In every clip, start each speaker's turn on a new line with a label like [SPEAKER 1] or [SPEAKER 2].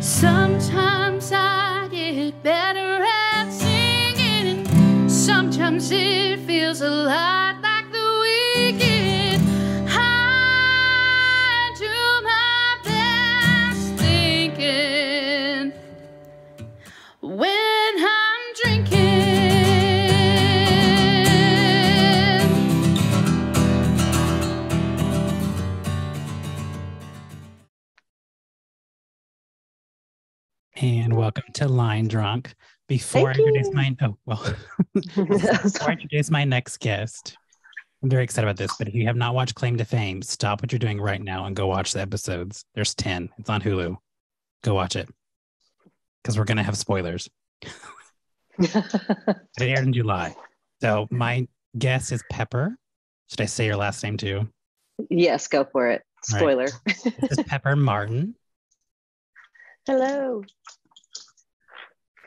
[SPEAKER 1] Sometimes I get better at singing, sometimes it feels a lot
[SPEAKER 2] to Line Drunk. Before I introduce
[SPEAKER 3] you.
[SPEAKER 2] my oh well, before I introduce my next guest, I'm very excited about this. But if you have not watched Claim to Fame, stop what you're doing right now and go watch the episodes. There's 10. It's on Hulu. Go watch it. Because we're gonna have spoilers. It aired in July. So my guest is Pepper. Should I say your last name too?
[SPEAKER 3] yes, go for it.
[SPEAKER 2] All right.
[SPEAKER 3] Spoiler.
[SPEAKER 2] This is Pepper Martin.
[SPEAKER 3] Hello.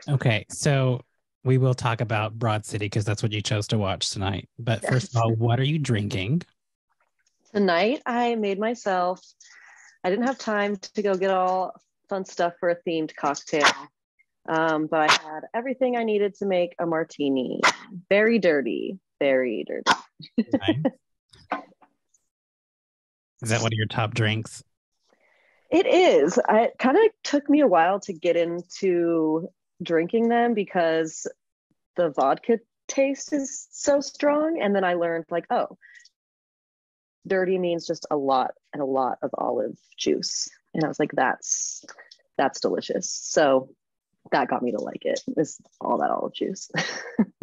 [SPEAKER 2] Okay, so we will talk about Broad City because that's what you chose to watch tonight. But first of all, what are you drinking?
[SPEAKER 3] Tonight I made myself, I didn't have time to go get all fun stuff for a themed cocktail. Um, but I had everything I needed to make a martini. Very dirty, very dirty.
[SPEAKER 2] Is that one of your top drinks?
[SPEAKER 3] It is. I, it kind of took me a while to get into drinking them because the vodka taste is so strong. And then I learned, like, oh, dirty means just a lot and a lot of olive juice. And I was like, that's that's delicious. So that got me to like it. Is all that olive juice.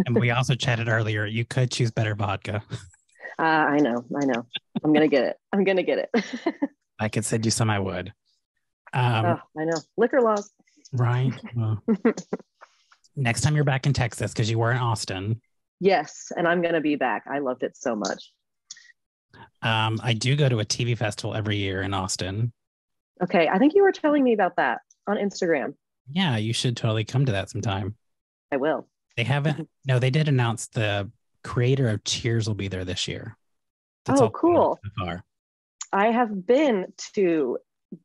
[SPEAKER 2] And we also chatted earlier. You could choose better vodka.
[SPEAKER 3] uh, I know, I know. I'm gonna get it. I'm gonna get it.
[SPEAKER 2] I could send you some. I would. Um,
[SPEAKER 3] oh, I know. Liquor laws.
[SPEAKER 2] Right. Well, next time you're back in Texas, because you were in Austin,
[SPEAKER 3] Yes, and I'm gonna be back. I loved it so much.
[SPEAKER 2] um, I do go to a TV festival every year in Austin.
[SPEAKER 3] Okay, I think you were telling me about that on Instagram.
[SPEAKER 2] Yeah, you should totally come to that sometime.
[SPEAKER 3] I will.
[SPEAKER 2] They haven't. No, they did announce the creator of Cheers will be there this year.
[SPEAKER 3] Oh,
[SPEAKER 2] all
[SPEAKER 3] cool.
[SPEAKER 2] So far.
[SPEAKER 3] I have been to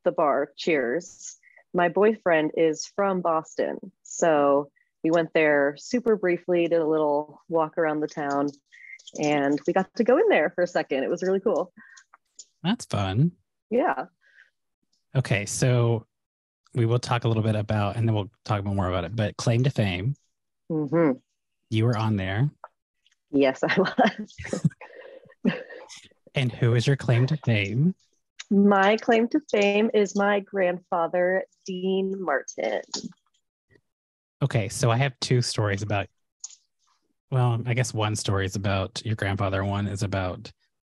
[SPEAKER 3] the bar Cheers. My boyfriend is from Boston. So we went there super briefly, did a little walk around the town, and we got to go in there for a second. It was really cool.
[SPEAKER 2] That's fun.
[SPEAKER 3] Yeah.
[SPEAKER 2] Okay, so we will talk a little bit about, and then we'll talk more about it. But claim to fame,
[SPEAKER 3] hmm
[SPEAKER 2] you were on there,
[SPEAKER 3] Yes, I was.
[SPEAKER 2] and who is your claim to fame?
[SPEAKER 3] My claim to fame is my grandfather, Dean Martin.
[SPEAKER 2] Okay, so I have two stories about. Well, I guess one story is about your grandfather. One is about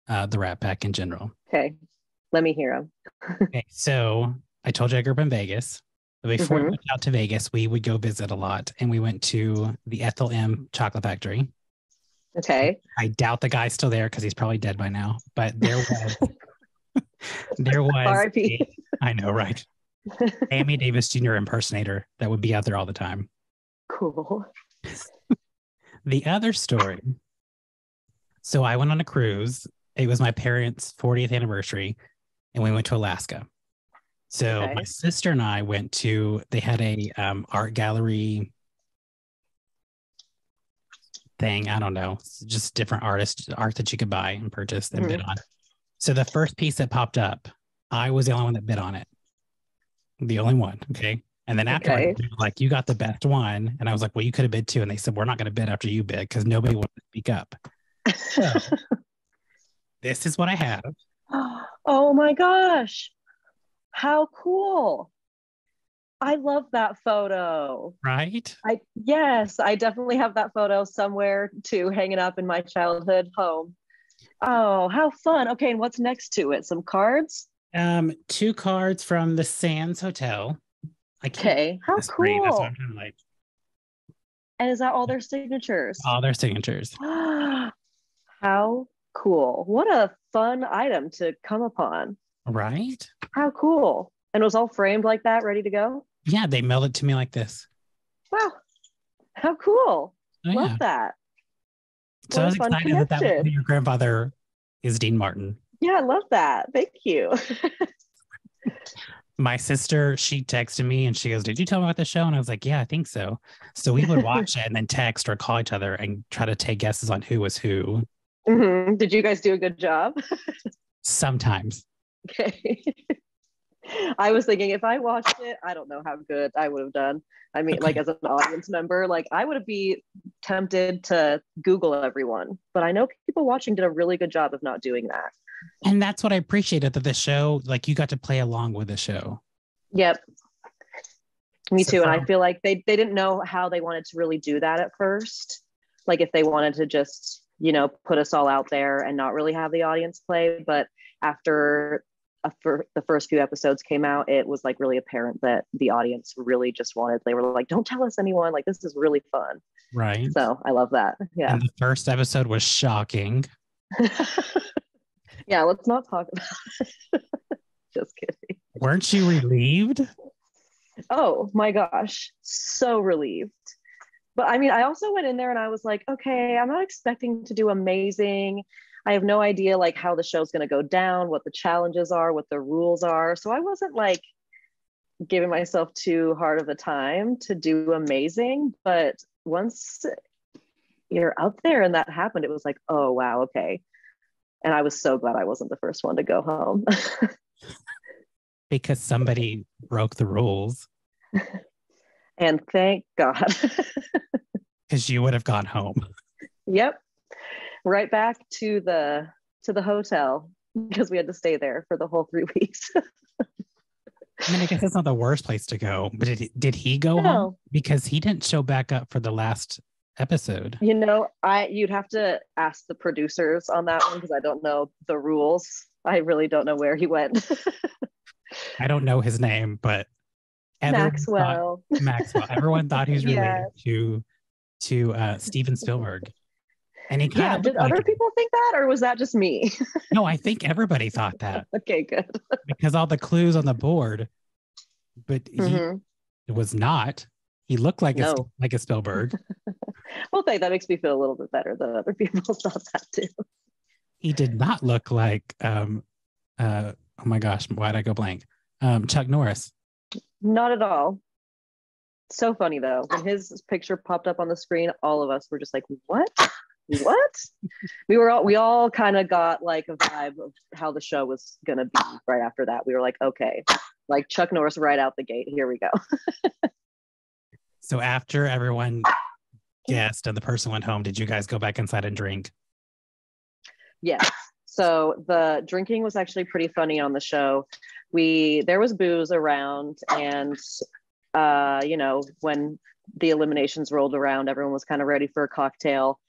[SPEAKER 2] uh, the Rat Pack in general.
[SPEAKER 3] Okay, let me hear them.
[SPEAKER 2] Okay, so I told you I grew up in Vegas. Before we
[SPEAKER 3] Mhm.
[SPEAKER 2] went out to Vegas, we would go visit a lot, and we went to the Ethel M. Chocolate Factory.
[SPEAKER 3] Okay.
[SPEAKER 2] I doubt the guy's still there because he's probably dead by now. But there was, there was.
[SPEAKER 3] R.I.P.
[SPEAKER 2] a- I know, right? Sammy Davis Jr. impersonator that would be out there all the time.
[SPEAKER 3] Cool.
[SPEAKER 2] The other story. So I went on a cruise. It was my parents' 40th anniversary, and we went to Alaska. So
[SPEAKER 3] Okay.
[SPEAKER 2] my sister and I went to. They had a um, art gallery thing. I don't know, It's just different artists, art that you could buy and purchase and bid on. So the first piece that popped up, I was the only one that bid on it. The only one. Okay. And then after
[SPEAKER 3] Okay.
[SPEAKER 2] like, you got the best one. And I was like, well, you could have bid too. And they said, we're not going to bid after you bid because nobody wanted to speak up. So this is what I have.
[SPEAKER 3] oh my gosh. How cool. I love that photo.
[SPEAKER 2] Right.
[SPEAKER 3] I yes, I definitely have that photo somewhere too hanging up in my childhood home. Oh, how fun. Okay, and what's next to it? Some cards?
[SPEAKER 2] Um, two cards from the Sands Hotel.
[SPEAKER 3] Okay. How
[SPEAKER 2] this screen, That's
[SPEAKER 3] cool.
[SPEAKER 2] what I'm trying to like
[SPEAKER 3] And is that all their signatures?
[SPEAKER 2] all their signatures.
[SPEAKER 3] how cool. What a fun item to come upon.
[SPEAKER 2] Right?
[SPEAKER 3] How cool. And it was all framed like that, ready to go?
[SPEAKER 2] Yeah, they mailed it to me like this.
[SPEAKER 3] Wow. How cool.
[SPEAKER 2] Oh,
[SPEAKER 3] Love
[SPEAKER 2] yeah.
[SPEAKER 3] that.
[SPEAKER 2] So I was excited that, that
[SPEAKER 3] connection.
[SPEAKER 2] your grandfather is Dean Martin.
[SPEAKER 3] Yeah, I love that. Thank you.
[SPEAKER 2] My sister, she texted me and she goes, Did you tell me about the show? And I was like, Yeah, I think so. So we would watch it and then text or call each other and try to take guesses on who was who.
[SPEAKER 3] Mhm. Did you guys do a good job?
[SPEAKER 2] Sometimes.
[SPEAKER 3] Okay. I was thinking if I watched it, I don't know how good I would have done. I mean, like as an audience member, like I would have be tempted to Google everyone, but I know people watching did a really good job of not doing that.
[SPEAKER 2] And that's what I appreciated that the show, like you got to play along with the show.
[SPEAKER 3] Yep. Me
[SPEAKER 2] So
[SPEAKER 3] too. And I feel like they, they didn't know how they wanted to really do that at first. Like if they wanted to just, you know, put us all out there and not really have the audience play. But after a fir- the first few episodes came out, it was like really apparent that the audience really just wanted, they were like, don't tell us anyone. Like this is really fun.
[SPEAKER 2] Right.
[SPEAKER 3] So I love that. Yeah.
[SPEAKER 2] And the first episode was shocking.
[SPEAKER 3] yeah. Let's not talk about it. just kidding.
[SPEAKER 2] Weren't you relieved?
[SPEAKER 3] Oh my gosh, so relieved. But I mean, I also went in there and I was like, okay, I'm not expecting to do amazing. I have no idea like how the show's going to go down, what the challenges are, what the rules are. So I wasn't like giving myself too hard of a time to do amazing, but once you're up there and that happened, it was like, oh wow, okay. And I was so glad I wasn't the first one to go home.
[SPEAKER 2] Because somebody broke the rules
[SPEAKER 3] and thank God.
[SPEAKER 2] because you would have gone home.
[SPEAKER 3] Yep. Right back to the to the hotel because we had to stay there for the whole three weeks.
[SPEAKER 2] I mean, I guess that's not the worst place to go, but did, did he go home?
[SPEAKER 3] No.
[SPEAKER 2] Because he didn't show back up for the last episode.
[SPEAKER 3] you know, I you'd have to ask the producers on that one because I don't know the rules. I really don't know where he went.
[SPEAKER 2] I don't know his name, but
[SPEAKER 3] Maxwell.
[SPEAKER 2] thought- Maxwell. Everyone thought he was related
[SPEAKER 3] Yes.
[SPEAKER 2] to to uh, Steven Spielberg, and he kind
[SPEAKER 3] Yeah, did
[SPEAKER 2] like
[SPEAKER 3] other
[SPEAKER 2] him.
[SPEAKER 3] people think that or was that just me?
[SPEAKER 2] No, I think everybody thought that
[SPEAKER 3] okay, good.
[SPEAKER 2] because all the clues on the board, but
[SPEAKER 3] Mhm.
[SPEAKER 2] he was not. He looked like a,
[SPEAKER 3] No.
[SPEAKER 2] like a Spielberg.
[SPEAKER 3] Well, thank that makes me feel a little bit better that other people thought that too.
[SPEAKER 2] he did not look like um uh oh my gosh why'd i go blank um chuck norris
[SPEAKER 3] Not at all. So funny though. When his picture popped up on the screen, all of us were just like, "What? What?" we were all we all kind of got like a vibe of how the show was gonna be right after that. We were like, "Okay, like Chuck Norris right out the gate. Here we go."
[SPEAKER 2] so after everyone guessed and the person went home did you guys go back inside and drink
[SPEAKER 3] Yes. So the drinking was actually pretty funny on the show. We there was booze around, and uh, you know when the eliminations rolled around, everyone was kind of ready for a cocktail.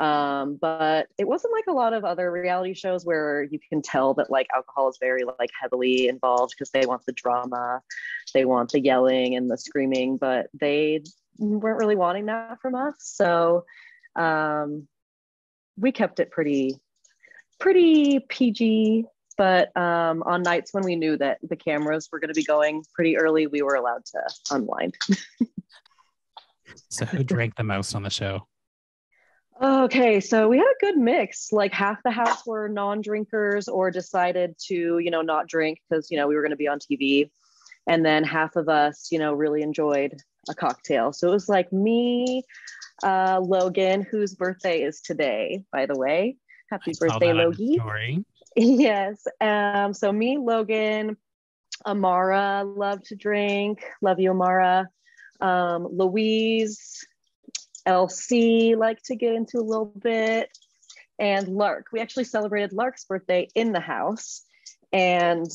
[SPEAKER 3] Um, but it wasn't like a lot of other reality shows where you can tell that like alcohol is very like heavily involved because they want the drama, they want the yelling and the screaming, but they weren't really wanting that from us. So um, we kept it pretty pretty PG, but um, on nights when we knew that the cameras were going to be going pretty early, we were allowed to unwind.
[SPEAKER 2] so who drank the most on the show
[SPEAKER 3] Okay, so we had a good mix. Like half the house were non-drinkers or decided to, you know, not drink because you know we were going to be on TV, and then half of us, you know, really enjoyed a cocktail. So it was like me, uh, Logan, whose birthday is today, by the way. Happy
[SPEAKER 2] I
[SPEAKER 3] birthday, Logie. Yes. Um, so me, Logan, Amara love to drink. Love you, Amara. Um, Louise, LC like to get into a little bit. And Lark. We actually celebrated Lark's birthday in the house. And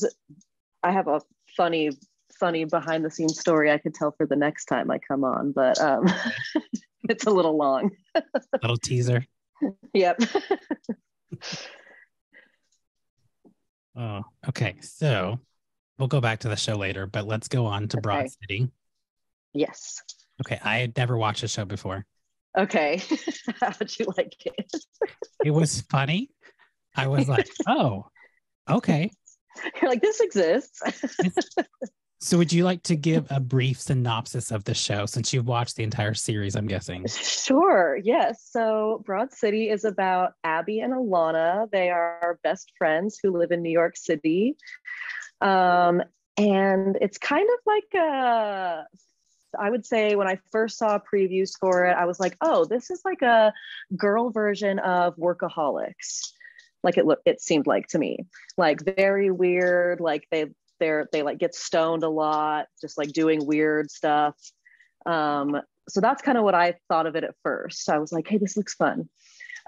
[SPEAKER 3] I have a funny, funny behind the scenes story I could tell for the next time I come on, but um, it's a little long.
[SPEAKER 2] little teaser
[SPEAKER 3] Yep.
[SPEAKER 2] oh okay so we'll go back to the show later but let's go on to broad city
[SPEAKER 3] yes.
[SPEAKER 2] okay i had never watched the show before
[SPEAKER 3] Okay. How'd you like it?
[SPEAKER 2] it was funny i was like oh okay
[SPEAKER 3] You're like, this exists.
[SPEAKER 2] so would you like to give a brief synopsis of the show since you've watched the entire series i'm guessing
[SPEAKER 3] sure. Yes. So, Broad City is about Abbi and Ilana. They are best friends who live in New York City. Um, and it's kind of like a I would say when I first saw previews for it, I was like, oh, this is like a girl version of Workaholics. Like it looked, it seemed like to me, like very weird. Like they they're they like get stoned a lot, just like doing weird stuff. Um, so that's kind of what I thought of it at first. I was like, hey, this looks fun.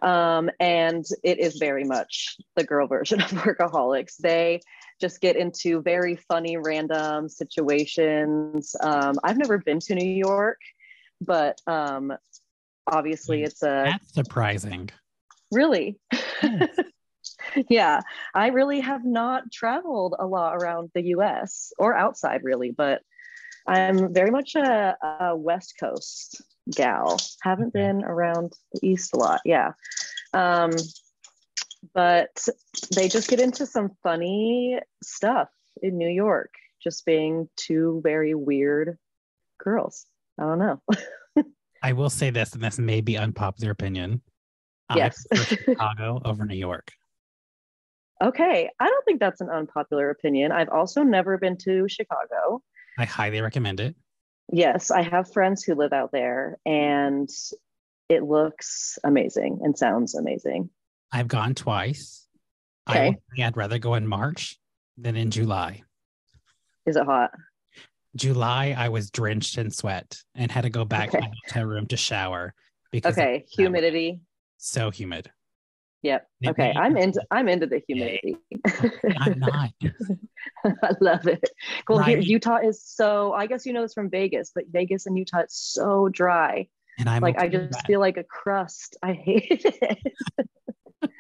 [SPEAKER 3] Um, and it is very much the girl version of Workaholics. They just get into very funny, random situations. Um, I've never been to New York, but um, obviously it's a.
[SPEAKER 2] That's surprising.
[SPEAKER 3] Really? Yes. yeah, I really have not traveled a lot around the US or outside, really, but I'm very much a, a West Coast gal. Haven't been around the East a lot. Yeah. Um, but they just get into some funny stuff in New York, just being two very weird girls. I don't know.
[SPEAKER 2] I will say this, and this may be unpopular opinion.
[SPEAKER 3] Yes.
[SPEAKER 2] Chicago over New York.
[SPEAKER 3] Okay. I don't think that's an unpopular opinion. I've also never been to Chicago.
[SPEAKER 2] I highly recommend it.
[SPEAKER 3] Yes, I have friends who live out there and it looks amazing and sounds amazing.
[SPEAKER 2] I've gone twice.
[SPEAKER 3] Okay.
[SPEAKER 2] I would rather go in March than in July.
[SPEAKER 3] Is it hot?
[SPEAKER 2] July, I was drenched in sweat and had to go back okay. to my hotel room to shower because
[SPEAKER 3] okay, humidity.
[SPEAKER 2] So humid.
[SPEAKER 3] Yep. Okay. I'm into I'm into the humidity.
[SPEAKER 2] I'm not.
[SPEAKER 3] I love it. Well, right. Utah is so I guess you know this from Vegas, but Vegas and Utah it's so dry.
[SPEAKER 2] And I'm
[SPEAKER 3] like okay I just feel like a crust. I hate it.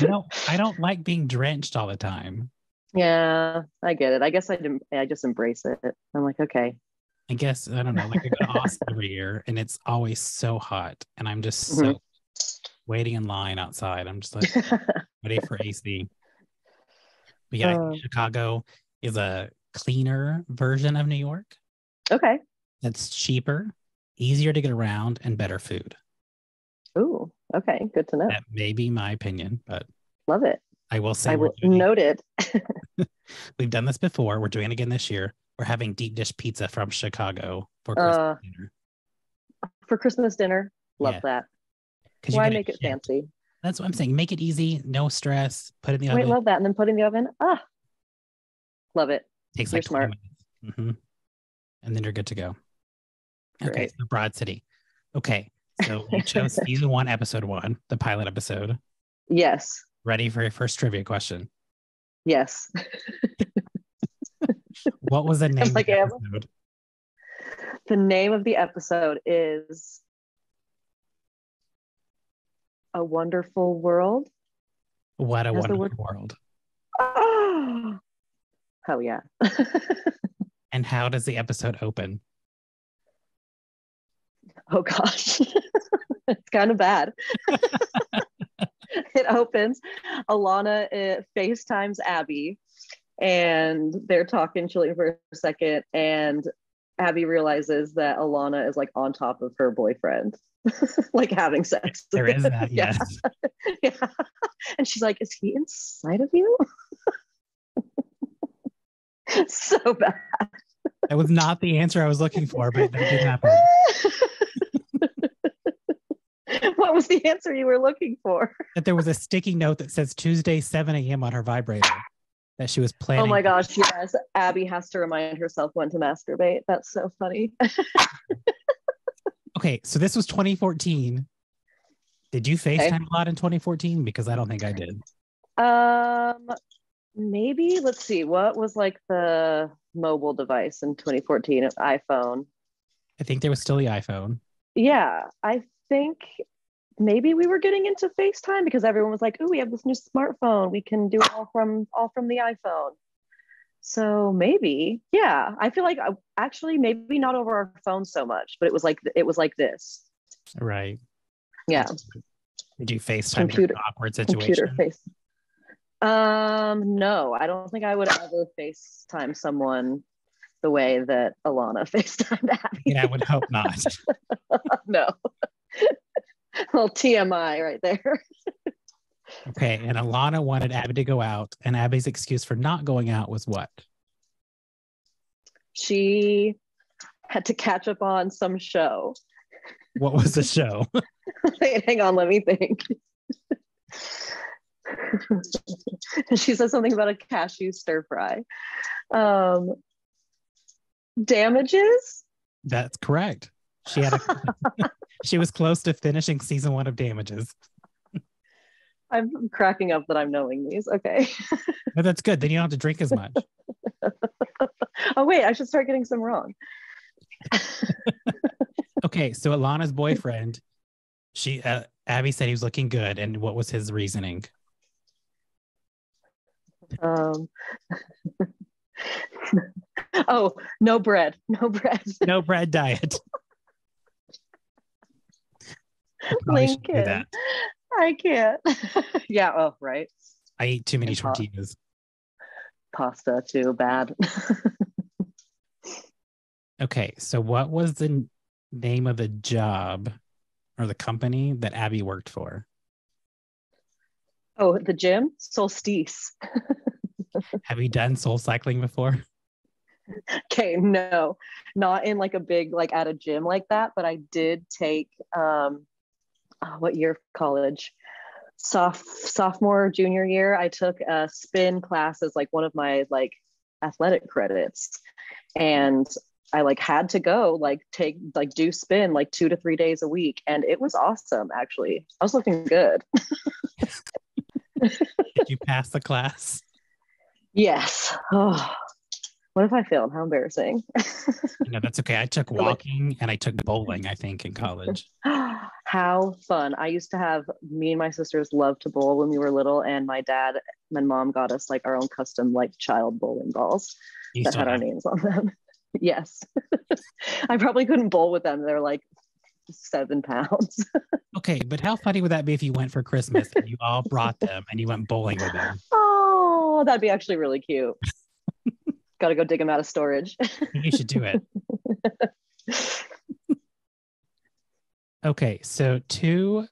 [SPEAKER 2] you know, I don't like being drenched all the time.
[SPEAKER 3] Yeah, I get it. I guess I didn't I just embrace it. I'm like, okay.
[SPEAKER 2] I guess I don't know. Like I go to Austin every year and it's always so hot and I'm just so mm-hmm waiting in line outside. I'm just like ready for AC. But yeah, uh, Chicago is a cleaner version of New York.
[SPEAKER 3] Okay.
[SPEAKER 2] It's cheaper, easier to get around, and better food.
[SPEAKER 3] Ooh, okay. Good to know.
[SPEAKER 2] That may be my opinion, but
[SPEAKER 3] love it.
[SPEAKER 2] I will say
[SPEAKER 3] I will note it.
[SPEAKER 2] we've done this before. We're doing it again this year. We're having deep dish pizza from Chicago for Christmas uh, dinner.
[SPEAKER 3] For Christmas dinner. Love yeah. that. Why make it fancy?
[SPEAKER 2] That's what I'm saying. Make it easy, no stress. Put it in the
[SPEAKER 3] oven. love that, and then put it in the oven. Ah, love it.
[SPEAKER 2] Takes you're like smart. Mm-hmm. And then you're good to go. Great. Okay, so Broad City. Okay, so we chose season one, episode one, the pilot episode.
[SPEAKER 3] Yes.
[SPEAKER 2] Ready for your first trivia question?
[SPEAKER 3] Yes.
[SPEAKER 2] what was the name like, of the episode?
[SPEAKER 3] The name of the episode is a wonderful world.
[SPEAKER 2] What a wonderful world.
[SPEAKER 3] Oh, hell yeah.
[SPEAKER 2] and how does the episode open?
[SPEAKER 3] Oh gosh. it's kind of bad. it opens. Ilana it FaceTimes Abbi and they're talking chilling for a second and Abbi realizes that Ilana is like on top of her boyfriend. like having sex.
[SPEAKER 2] There is that, yes.
[SPEAKER 3] yeah. yeah. And she's like, Is he inside of you? so bad.
[SPEAKER 2] That was not the answer I was looking for, but that did happen.
[SPEAKER 3] what was the answer you were looking for?
[SPEAKER 2] That there was a sticky note that says Tuesday, 7 a.m. on her vibrator that she was oh planning.
[SPEAKER 3] Oh my gosh, yes. Abbi has to remind herself when to masturbate. That's so funny
[SPEAKER 2] okay, so this was 2014. Did you FaceTime okay. a lot in 2014? Because I don't think I did.
[SPEAKER 3] Um, maybe. Let's see. What was like the mobile device in 2014? iPhone.
[SPEAKER 2] I think there was still the iPhone.
[SPEAKER 3] Yeah, I think maybe we were getting into FaceTime because everyone was like, "Oh, we have this new smartphone. We can do it all from all from the iPhone." So maybe, yeah, I feel like uh, actually maybe not over our phone so much, but it was like it was like this.
[SPEAKER 2] Right.
[SPEAKER 3] Yeah.
[SPEAKER 2] Did you FaceTime computer, awkward situation? Computer face.
[SPEAKER 3] Um, no, I don't think I would ever FaceTime someone the way that Ilana FaceTimed Abbi.
[SPEAKER 2] Yeah, I would hope not.
[SPEAKER 3] no. well, TMI right there.
[SPEAKER 2] Okay, and Ilana wanted Abbi to go out, and Abbi's excuse for not going out was what?
[SPEAKER 3] She had to catch up on some show.
[SPEAKER 2] What was the show?
[SPEAKER 3] Hang on, let me think. she said something about a cashew stir fry. Um, damages?
[SPEAKER 2] That's correct. She had a, she was close to finishing season one of Damages.
[SPEAKER 3] I'm cracking up that I'm knowing these. Okay.
[SPEAKER 2] But that's good. Then you don't have to drink as much.
[SPEAKER 3] oh wait, I should start getting some wrong.
[SPEAKER 2] Okay, so Ilana's boyfriend, she uh, Abbi said he was looking good, and what was his reasoning?
[SPEAKER 3] Um, oh, no bread, no bread.
[SPEAKER 2] No bread diet.
[SPEAKER 3] Lincoln.
[SPEAKER 2] That.
[SPEAKER 3] I can't. yeah. Oh, right.
[SPEAKER 2] I eat too many
[SPEAKER 3] And
[SPEAKER 2] tortillas.
[SPEAKER 3] Pasta too bad.
[SPEAKER 2] Okay, so what was the name of the job or the company that Abbi worked for?
[SPEAKER 3] oh, the gym, Soulstice.
[SPEAKER 2] Have you done soul cycling before?
[SPEAKER 3] Okay, no, not in like a big like at a gym like that, but I did take um oh, what year of college? Soph sophomore junior year, I took a spin class as like one of my like athletic credits. And I like had to go like take like do spin like two to three days a week. And it was awesome actually. I was looking good.
[SPEAKER 2] Did you pass the class?
[SPEAKER 3] Yes. Oh, what if I failed? How embarrassing.
[SPEAKER 2] No, that's okay. I took walking and I took bowling, I think, in college.
[SPEAKER 3] How fun. I used to have me and my sisters loved to bowl when we were little, and my dad and mom got us like our own custom like child bowling balls
[SPEAKER 2] You
[SPEAKER 3] that had our names on them. yes. I probably couldn't bowl with them. They're like seven pounds.
[SPEAKER 2] Okay, but how funny would that be if you went for Christmas and you all brought them and you went bowling with them?
[SPEAKER 3] oh, that'd be actually really cute. Gotta go dig them out of storage.
[SPEAKER 2] You should do it. Okay, so two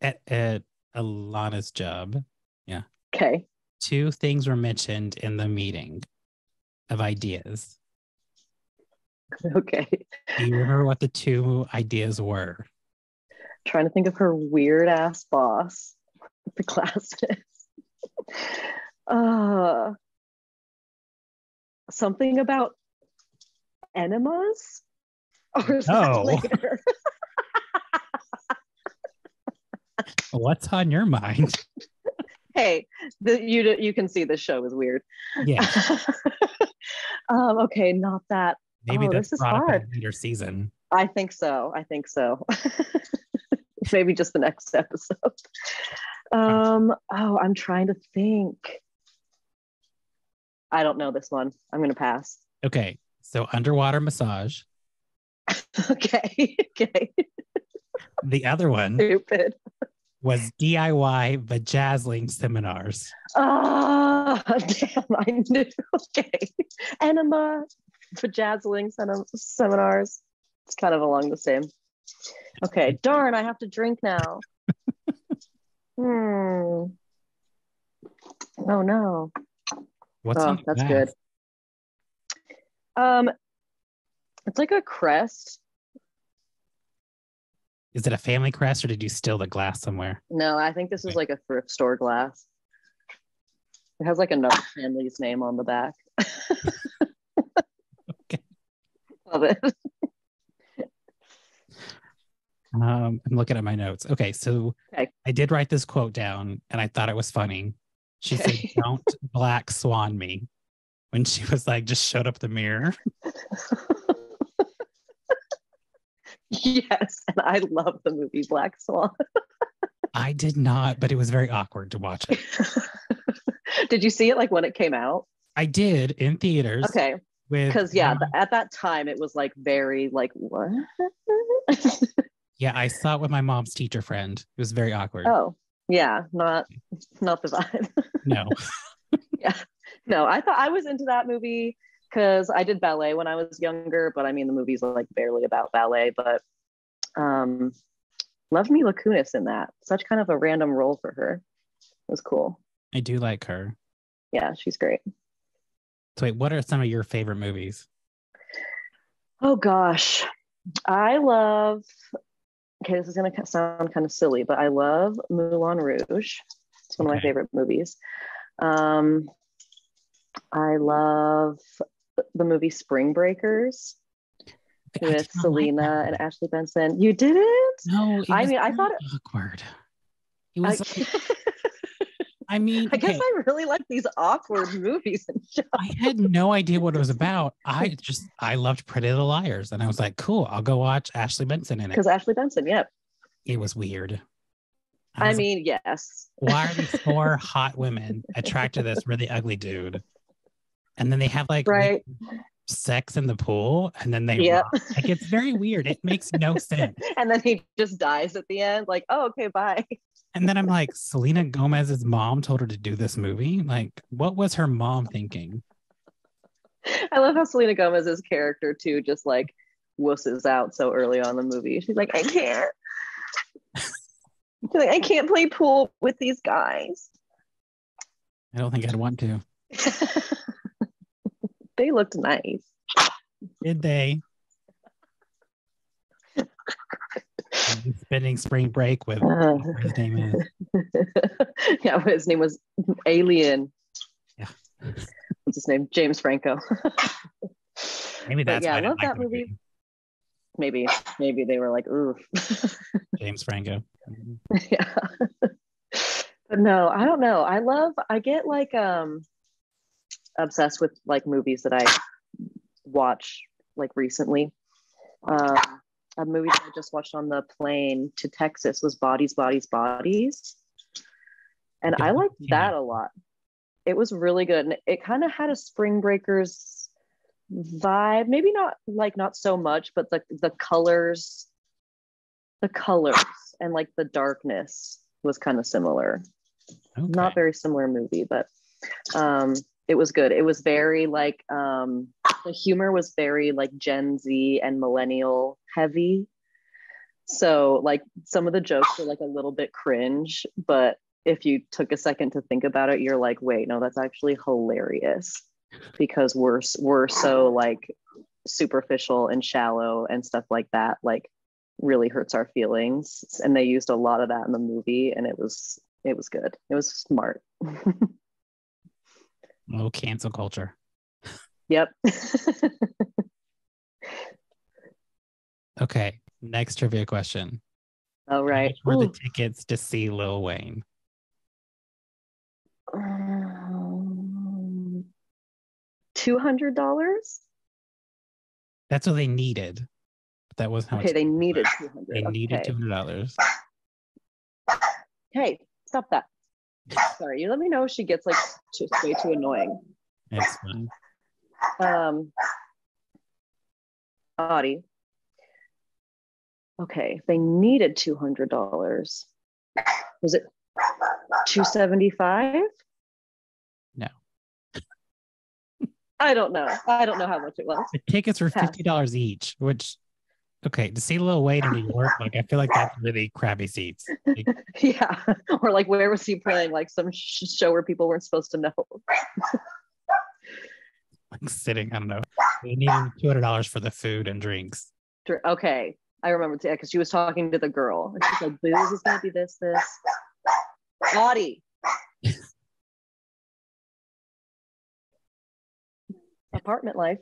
[SPEAKER 2] at, at Ilana's job, Yeah.
[SPEAKER 3] okay.
[SPEAKER 2] two things were mentioned in the meeting of ideas.
[SPEAKER 3] Okay.
[SPEAKER 2] Do you remember what the two ideas were?
[SPEAKER 3] trying to think of her weird ass boss the glasses. uh, something about enemas? Or is that
[SPEAKER 2] No.
[SPEAKER 3] later?
[SPEAKER 2] What's on your mind?
[SPEAKER 3] hey, the, you you can see the show is weird.
[SPEAKER 2] Yeah,
[SPEAKER 3] um, okay, not that.
[SPEAKER 2] maybe
[SPEAKER 3] Oh,
[SPEAKER 2] that's
[SPEAKER 3] this is
[SPEAKER 2] brought up in
[SPEAKER 3] hard.
[SPEAKER 2] a later season.
[SPEAKER 3] I think so. I think so. Maybe just the next episode. Um, oh, I'm trying to think. I don't know this one. I'm gonna pass.
[SPEAKER 2] Okay, so underwater massage.
[SPEAKER 3] okay. okay.
[SPEAKER 2] The other one
[SPEAKER 3] Stupid.
[SPEAKER 2] was DIY vajazzling seminars.
[SPEAKER 3] Ah, damn, I knew. Okay. Enema, vajazzling sem- seminars. It's kind of along the same. Okay, darn, I have to drink now. hmm. Oh no.
[SPEAKER 2] What's
[SPEAKER 3] oh, that's
[SPEAKER 2] glass?
[SPEAKER 3] good. Um, it's like a crest.
[SPEAKER 2] Is it a family crest or did you steal the glass somewhere?
[SPEAKER 3] No, I think this is like a thrift store glass. It has like another family's name on the back.
[SPEAKER 2] Okay.
[SPEAKER 3] Love it.
[SPEAKER 2] Um, I'm looking at my notes. Okay, so
[SPEAKER 3] Okay.
[SPEAKER 2] I did write this quote down and I thought it was funny. She
[SPEAKER 3] Okay.
[SPEAKER 2] said, Don't black swan me when she was like, just showed up the mirror.
[SPEAKER 3] yes, and I love the movie Black Swan.
[SPEAKER 2] I did not, but it was very awkward to watch it.
[SPEAKER 3] Did you see it like when it came out?
[SPEAKER 2] I did in theaters.
[SPEAKER 3] Okay, because yeah,
[SPEAKER 2] um,
[SPEAKER 3] th- at that time it was like very like what?
[SPEAKER 2] yeah, I saw it with my mom's teacher friend. It was very awkward.
[SPEAKER 3] oh, yeah, not not the vibe.
[SPEAKER 2] No.
[SPEAKER 3] Yeah, no, I thought I was into that movie because I did ballet when I was younger, but I mean the movie's like barely about ballet, but um love Mila Kunis in that. Such kind of a random role for her. it was cool.
[SPEAKER 2] I do like her.
[SPEAKER 3] Yeah, she's great.
[SPEAKER 2] So wait, what are some of your favorite movies?
[SPEAKER 3] Oh gosh, I love. Okay, this is gonna sound kind of silly, but I love Moulin Rouge. It's one of my favorite movies. Um, I love the movie Spring Breakers with
[SPEAKER 2] not like
[SPEAKER 3] Selena and. Ashley Benson. You didn't?
[SPEAKER 2] No, it
[SPEAKER 3] I mean, I thought
[SPEAKER 2] awkward. It
[SPEAKER 3] I,
[SPEAKER 2] was. like- I mean,
[SPEAKER 3] I guess
[SPEAKER 2] okay,
[SPEAKER 3] I really like these awkward movies and shows.
[SPEAKER 2] I had no idea what it was about. I just I loved Pretty Little Liars, and I was like, cool, I'll go watch Ashley Benson in it.
[SPEAKER 3] Because Ashley Benson, yep.
[SPEAKER 2] It was weird.
[SPEAKER 3] I,
[SPEAKER 2] was like,
[SPEAKER 3] mean, yes.
[SPEAKER 2] why are these four hot women attracted to this really ugly dude? And then they have like
[SPEAKER 3] Right.
[SPEAKER 2] sex in the pool, and then they
[SPEAKER 3] Yep.
[SPEAKER 2] rock. like it's very weird. It makes no sense.
[SPEAKER 3] and then he just dies at the end. Like, oh, okay, bye.
[SPEAKER 2] And then I'm like, Selena Gomez's mom told her to do this movie. Like, what was her mom thinking?
[SPEAKER 3] I love how Selena Gomez's character too just like wusses out so early on in the movie. She's like, I can't. She's like, I can't play pool with these guys.
[SPEAKER 2] I don't think I'd want to.
[SPEAKER 3] they looked nice.
[SPEAKER 2] Did they? Spending spring break with
[SPEAKER 3] Uh,
[SPEAKER 2] his name is.
[SPEAKER 3] yeah, his name was Alien.
[SPEAKER 2] Yeah.
[SPEAKER 3] What's his name? James Franco.
[SPEAKER 2] Maybe
[SPEAKER 3] But
[SPEAKER 2] that's
[SPEAKER 3] yeah,
[SPEAKER 2] why
[SPEAKER 3] I love that movie. maybe, maybe they were like, ooh.
[SPEAKER 2] James Franco.
[SPEAKER 3] yeah. but no, I don't know. I love I get like um obsessed with like movies that I watch like recently. Um a movie that I just watched on the plane to Texas was Bodies, Bodies, Bodies. And I liked
[SPEAKER 2] yeah.
[SPEAKER 3] that a lot. It was really good. And it kind of had a Spring Breakers vibe. Maybe not like not so much, but the the colors, the colors and like the darkness was kind of similar.
[SPEAKER 2] Okay.
[SPEAKER 3] Not very similar movie, but um it was good. It was very like um the humor was very like Gen Z and millennial heavy. So like some of the jokes were like a little bit cringe, but if you took a second to think about it, you're like, wait, no, that's actually hilarious because we're we're so like superficial and shallow and stuff like that. Like really hurts our feelings, and they used a lot of that in the movie, and it was it was good. It was smart.
[SPEAKER 2] Oh, cancel culture.
[SPEAKER 3] Yep.
[SPEAKER 2] Okay. Next trivia question.
[SPEAKER 3] All right.
[SPEAKER 2] Much Were the tickets to see Lil Wayne?
[SPEAKER 3] Um, Two hundred dollars.
[SPEAKER 2] That's what they needed. But that wasn't how
[SPEAKER 3] Okay,
[SPEAKER 2] much
[SPEAKER 3] they needed two hundred.
[SPEAKER 2] they needed
[SPEAKER 3] okay.
[SPEAKER 2] two hundred dollars.
[SPEAKER 3] Hey, stop that. Sorry, you let me know if she gets like just way too annoying.
[SPEAKER 2] It's fine.
[SPEAKER 3] Um, Audie. Okay, they needed two hundred dollars. Was it two seventy five?
[SPEAKER 2] No.
[SPEAKER 3] I don't know. I don't know how much it was.
[SPEAKER 2] The tickets were fifty dollars each, which okay, to see Lil Wayne in New York, like I feel like that's really crappy seats. Like,
[SPEAKER 3] Yeah, or like where was he playing? Like some sh- show where people weren't supposed to know.
[SPEAKER 2] like sitting, I don't know. They needed two hundred dollars for the food and drinks.
[SPEAKER 3] Okay, I remember yeah, because she was talking to the girl. And she's like, "Booze is gonna be this, this." Audie. Apartment life.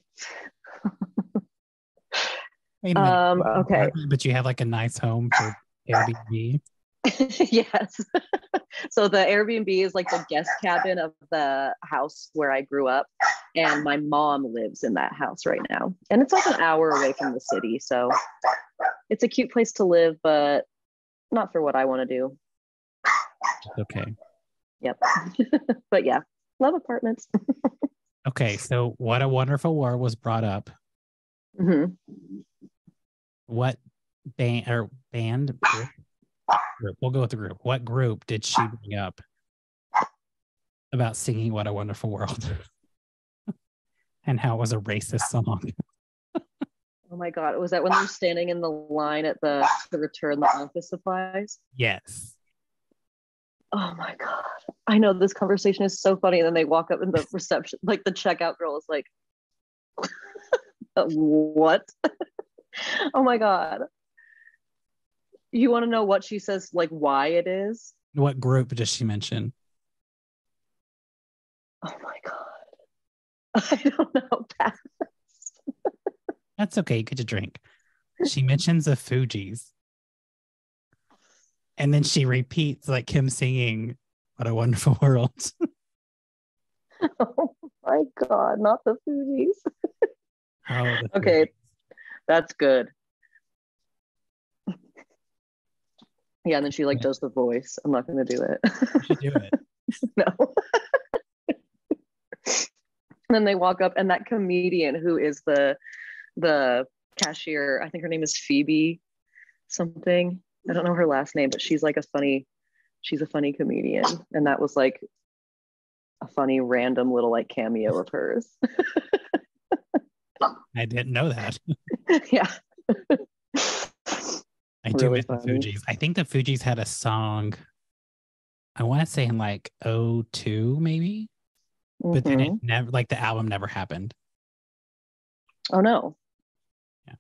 [SPEAKER 2] Wait a minute.
[SPEAKER 3] Um,
[SPEAKER 2] you have an
[SPEAKER 3] okay.
[SPEAKER 2] But you have like a nice home for Airbnb.
[SPEAKER 3] yes. so the Airbnb is like the guest cabin of the house where I grew up. And my mom lives in that house right now. And it's like an hour away from the city. So it's a cute place to live, but not for what I want to do.
[SPEAKER 2] Okay.
[SPEAKER 3] Yep. but yeah, love apartments.
[SPEAKER 2] Okay. So what a wonderful war was brought up.
[SPEAKER 3] Mhm.
[SPEAKER 2] What band or band group? We'll go with the group. What group did she bring up about singing "What a Wonderful World" and how it was a racist song?
[SPEAKER 3] Oh my God. Was that when they were standing in the line at the to return the office supplies?
[SPEAKER 2] Yes.
[SPEAKER 3] Oh my God. I know this conversation is so funny. And then they walk up in the reception, like the checkout girl is like, what? oh my God. You want to know what she says, like why it is?
[SPEAKER 2] What group does she mention?
[SPEAKER 3] Oh my God. I don't know. Pass.
[SPEAKER 2] That's okay. You get to drink. She mentions the Fugees. And then she repeats like him singing What a Wonderful World.
[SPEAKER 3] oh my God, not the Fugees.
[SPEAKER 2] Oh, the
[SPEAKER 3] Okay.
[SPEAKER 2] Fugees.
[SPEAKER 3] That's good. Yeah, and then she like
[SPEAKER 2] Yeah.
[SPEAKER 3] does the voice. I'm not gonna do it.
[SPEAKER 2] You should do it.
[SPEAKER 3] no. and then they walk up, and that comedian who is the the cashier, I think her name is Phoebe something. I don't know her last name, but she's like a funny, she's a funny comedian, and that was like a funny random little like cameo of hers.
[SPEAKER 2] I didn't know that.
[SPEAKER 3] yeah.
[SPEAKER 2] I do
[SPEAKER 3] Really
[SPEAKER 2] miss the. Fugees. I think the Fugees had a song, I want to say in like 02 maybe, but then it
[SPEAKER 3] Mhm.
[SPEAKER 2] never, like the album never happened.
[SPEAKER 3] oh no. Yeah.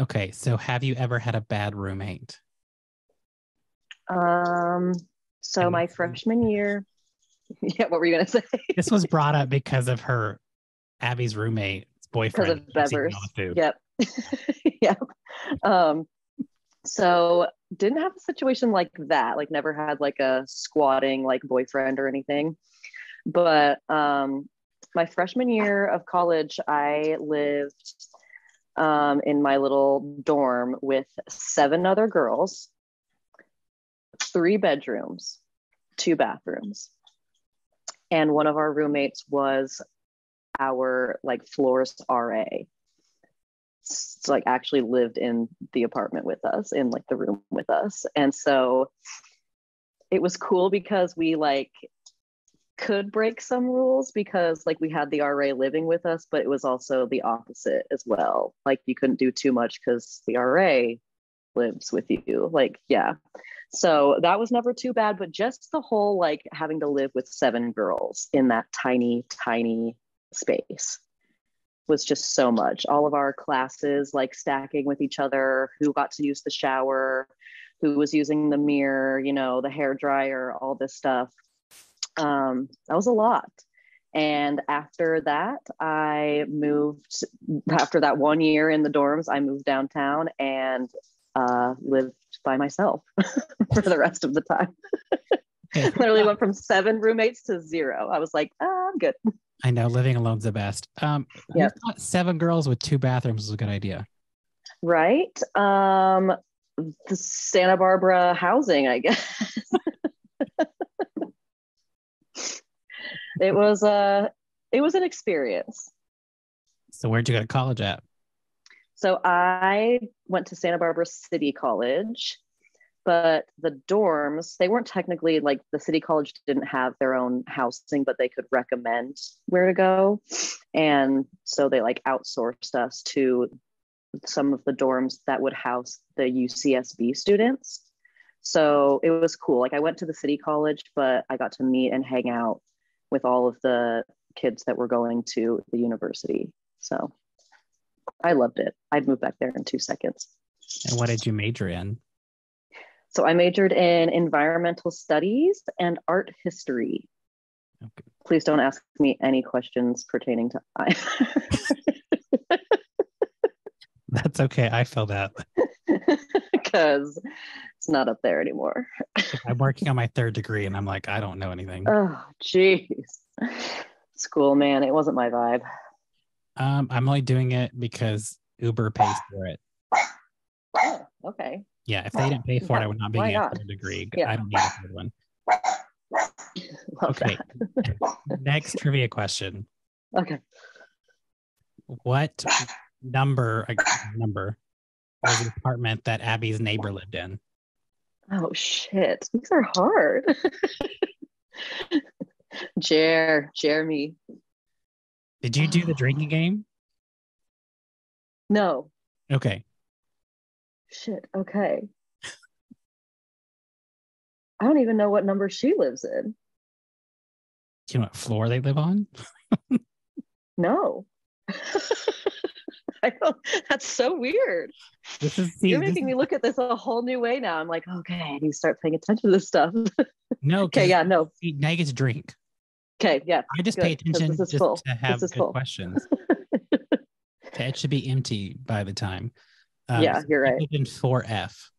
[SPEAKER 2] Okay. So have you ever had a bad roommate?
[SPEAKER 3] Um. So
[SPEAKER 2] And
[SPEAKER 3] my freshman year. Yeah. What were you gonna say?
[SPEAKER 2] This was brought up because of her, Abbi's roommate's boyfriend.
[SPEAKER 3] because of Bevers. Yep. yep. Um, so didn't have a situation like that. Like never had like a squatting like boyfriend or anything. But um, my freshman year of college, I lived um, in my little dorm with seven other girls, three bedrooms, two bathrooms. And one of our roommates was our like florist RA. So like actually lived in the apartment with us, in like the room with us. And so it was cool because we like could break some rules because like we had the RA living with us, but it was also the opposite as well. Like you couldn't do too much because the RA lives with you. Like, yeah. So that was never too bad, but just the whole like having to live with seven girls in that tiny, tiny space was just so much. All of our classes like stacking with each other, who got to use the shower, who was using the mirror, you know, the hair dryer, all this stuff. Um, that was a lot. And after that, I moved, after that one year in the dorms, I moved downtown and uh, lived by myself for the rest of the time. Literally went from seven roommates to zero. I was like, ah, I'm good.
[SPEAKER 2] I know living alone's the best. Um,
[SPEAKER 3] Yep.
[SPEAKER 2] seven girls with two bathrooms was a good idea.
[SPEAKER 3] Right. Um, the Santa Barbara housing, I guess. it was uh it was an experience.
[SPEAKER 2] So where'd you go to college at?
[SPEAKER 3] So I went to Santa Barbara City College, but the dorms, they weren't technically like the city college didn't have their own housing, but they could recommend where to go. And so they like outsourced us to some of the dorms that would house the UCSB students. So it was cool. Like I went to the city college, but I got to meet and hang out with all of the kids that were going to the university. So I loved it. I'd move back there in two seconds.
[SPEAKER 2] And what did you major in?
[SPEAKER 3] So I majored in environmental studies and art history.
[SPEAKER 2] Okay.
[SPEAKER 3] Please don't ask me any questions pertaining to either.
[SPEAKER 2] That's okay. I feel that.
[SPEAKER 3] because it's not up there anymore.
[SPEAKER 2] I'm working on my third degree and I'm like, I don't know anything.
[SPEAKER 3] Oh, jeez. School, man, it wasn't my vibe.
[SPEAKER 2] Um, I'm only doing it because Uber pays for it.
[SPEAKER 3] Okay.
[SPEAKER 2] Yeah, if they didn't pay for it, I would not be
[SPEAKER 3] Why
[SPEAKER 2] a
[SPEAKER 3] not?
[SPEAKER 2] third degree.
[SPEAKER 3] Yeah.
[SPEAKER 2] I don't need a third one.
[SPEAKER 3] Love
[SPEAKER 2] Okay. Next trivia question.
[SPEAKER 3] Okay.
[SPEAKER 2] What number number was the apartment that Abbi's neighbor lived in?
[SPEAKER 3] Oh shit. These are hard. Jer, Jeremy.
[SPEAKER 2] Did you do the drinking game?
[SPEAKER 3] No.
[SPEAKER 2] Okay.
[SPEAKER 3] Shit. Okay. I don't even know what number she lives in.
[SPEAKER 2] Do you know what floor they live on?
[SPEAKER 3] No. I don't, that's so weird.
[SPEAKER 2] This is see,
[SPEAKER 3] You're making me look at this a whole new way now. I'm like, okay, I need to start paying attention to this stuff.
[SPEAKER 2] no.
[SPEAKER 3] Okay. yeah, no.
[SPEAKER 2] see, Now you get to drink.
[SPEAKER 3] Okay, yeah.
[SPEAKER 2] I just pay attention just
[SPEAKER 3] full.
[SPEAKER 2] to have good
[SPEAKER 3] full.
[SPEAKER 2] questions. It should be empty by the time. Um,
[SPEAKER 3] Yeah, you're right.
[SPEAKER 2] In 4F.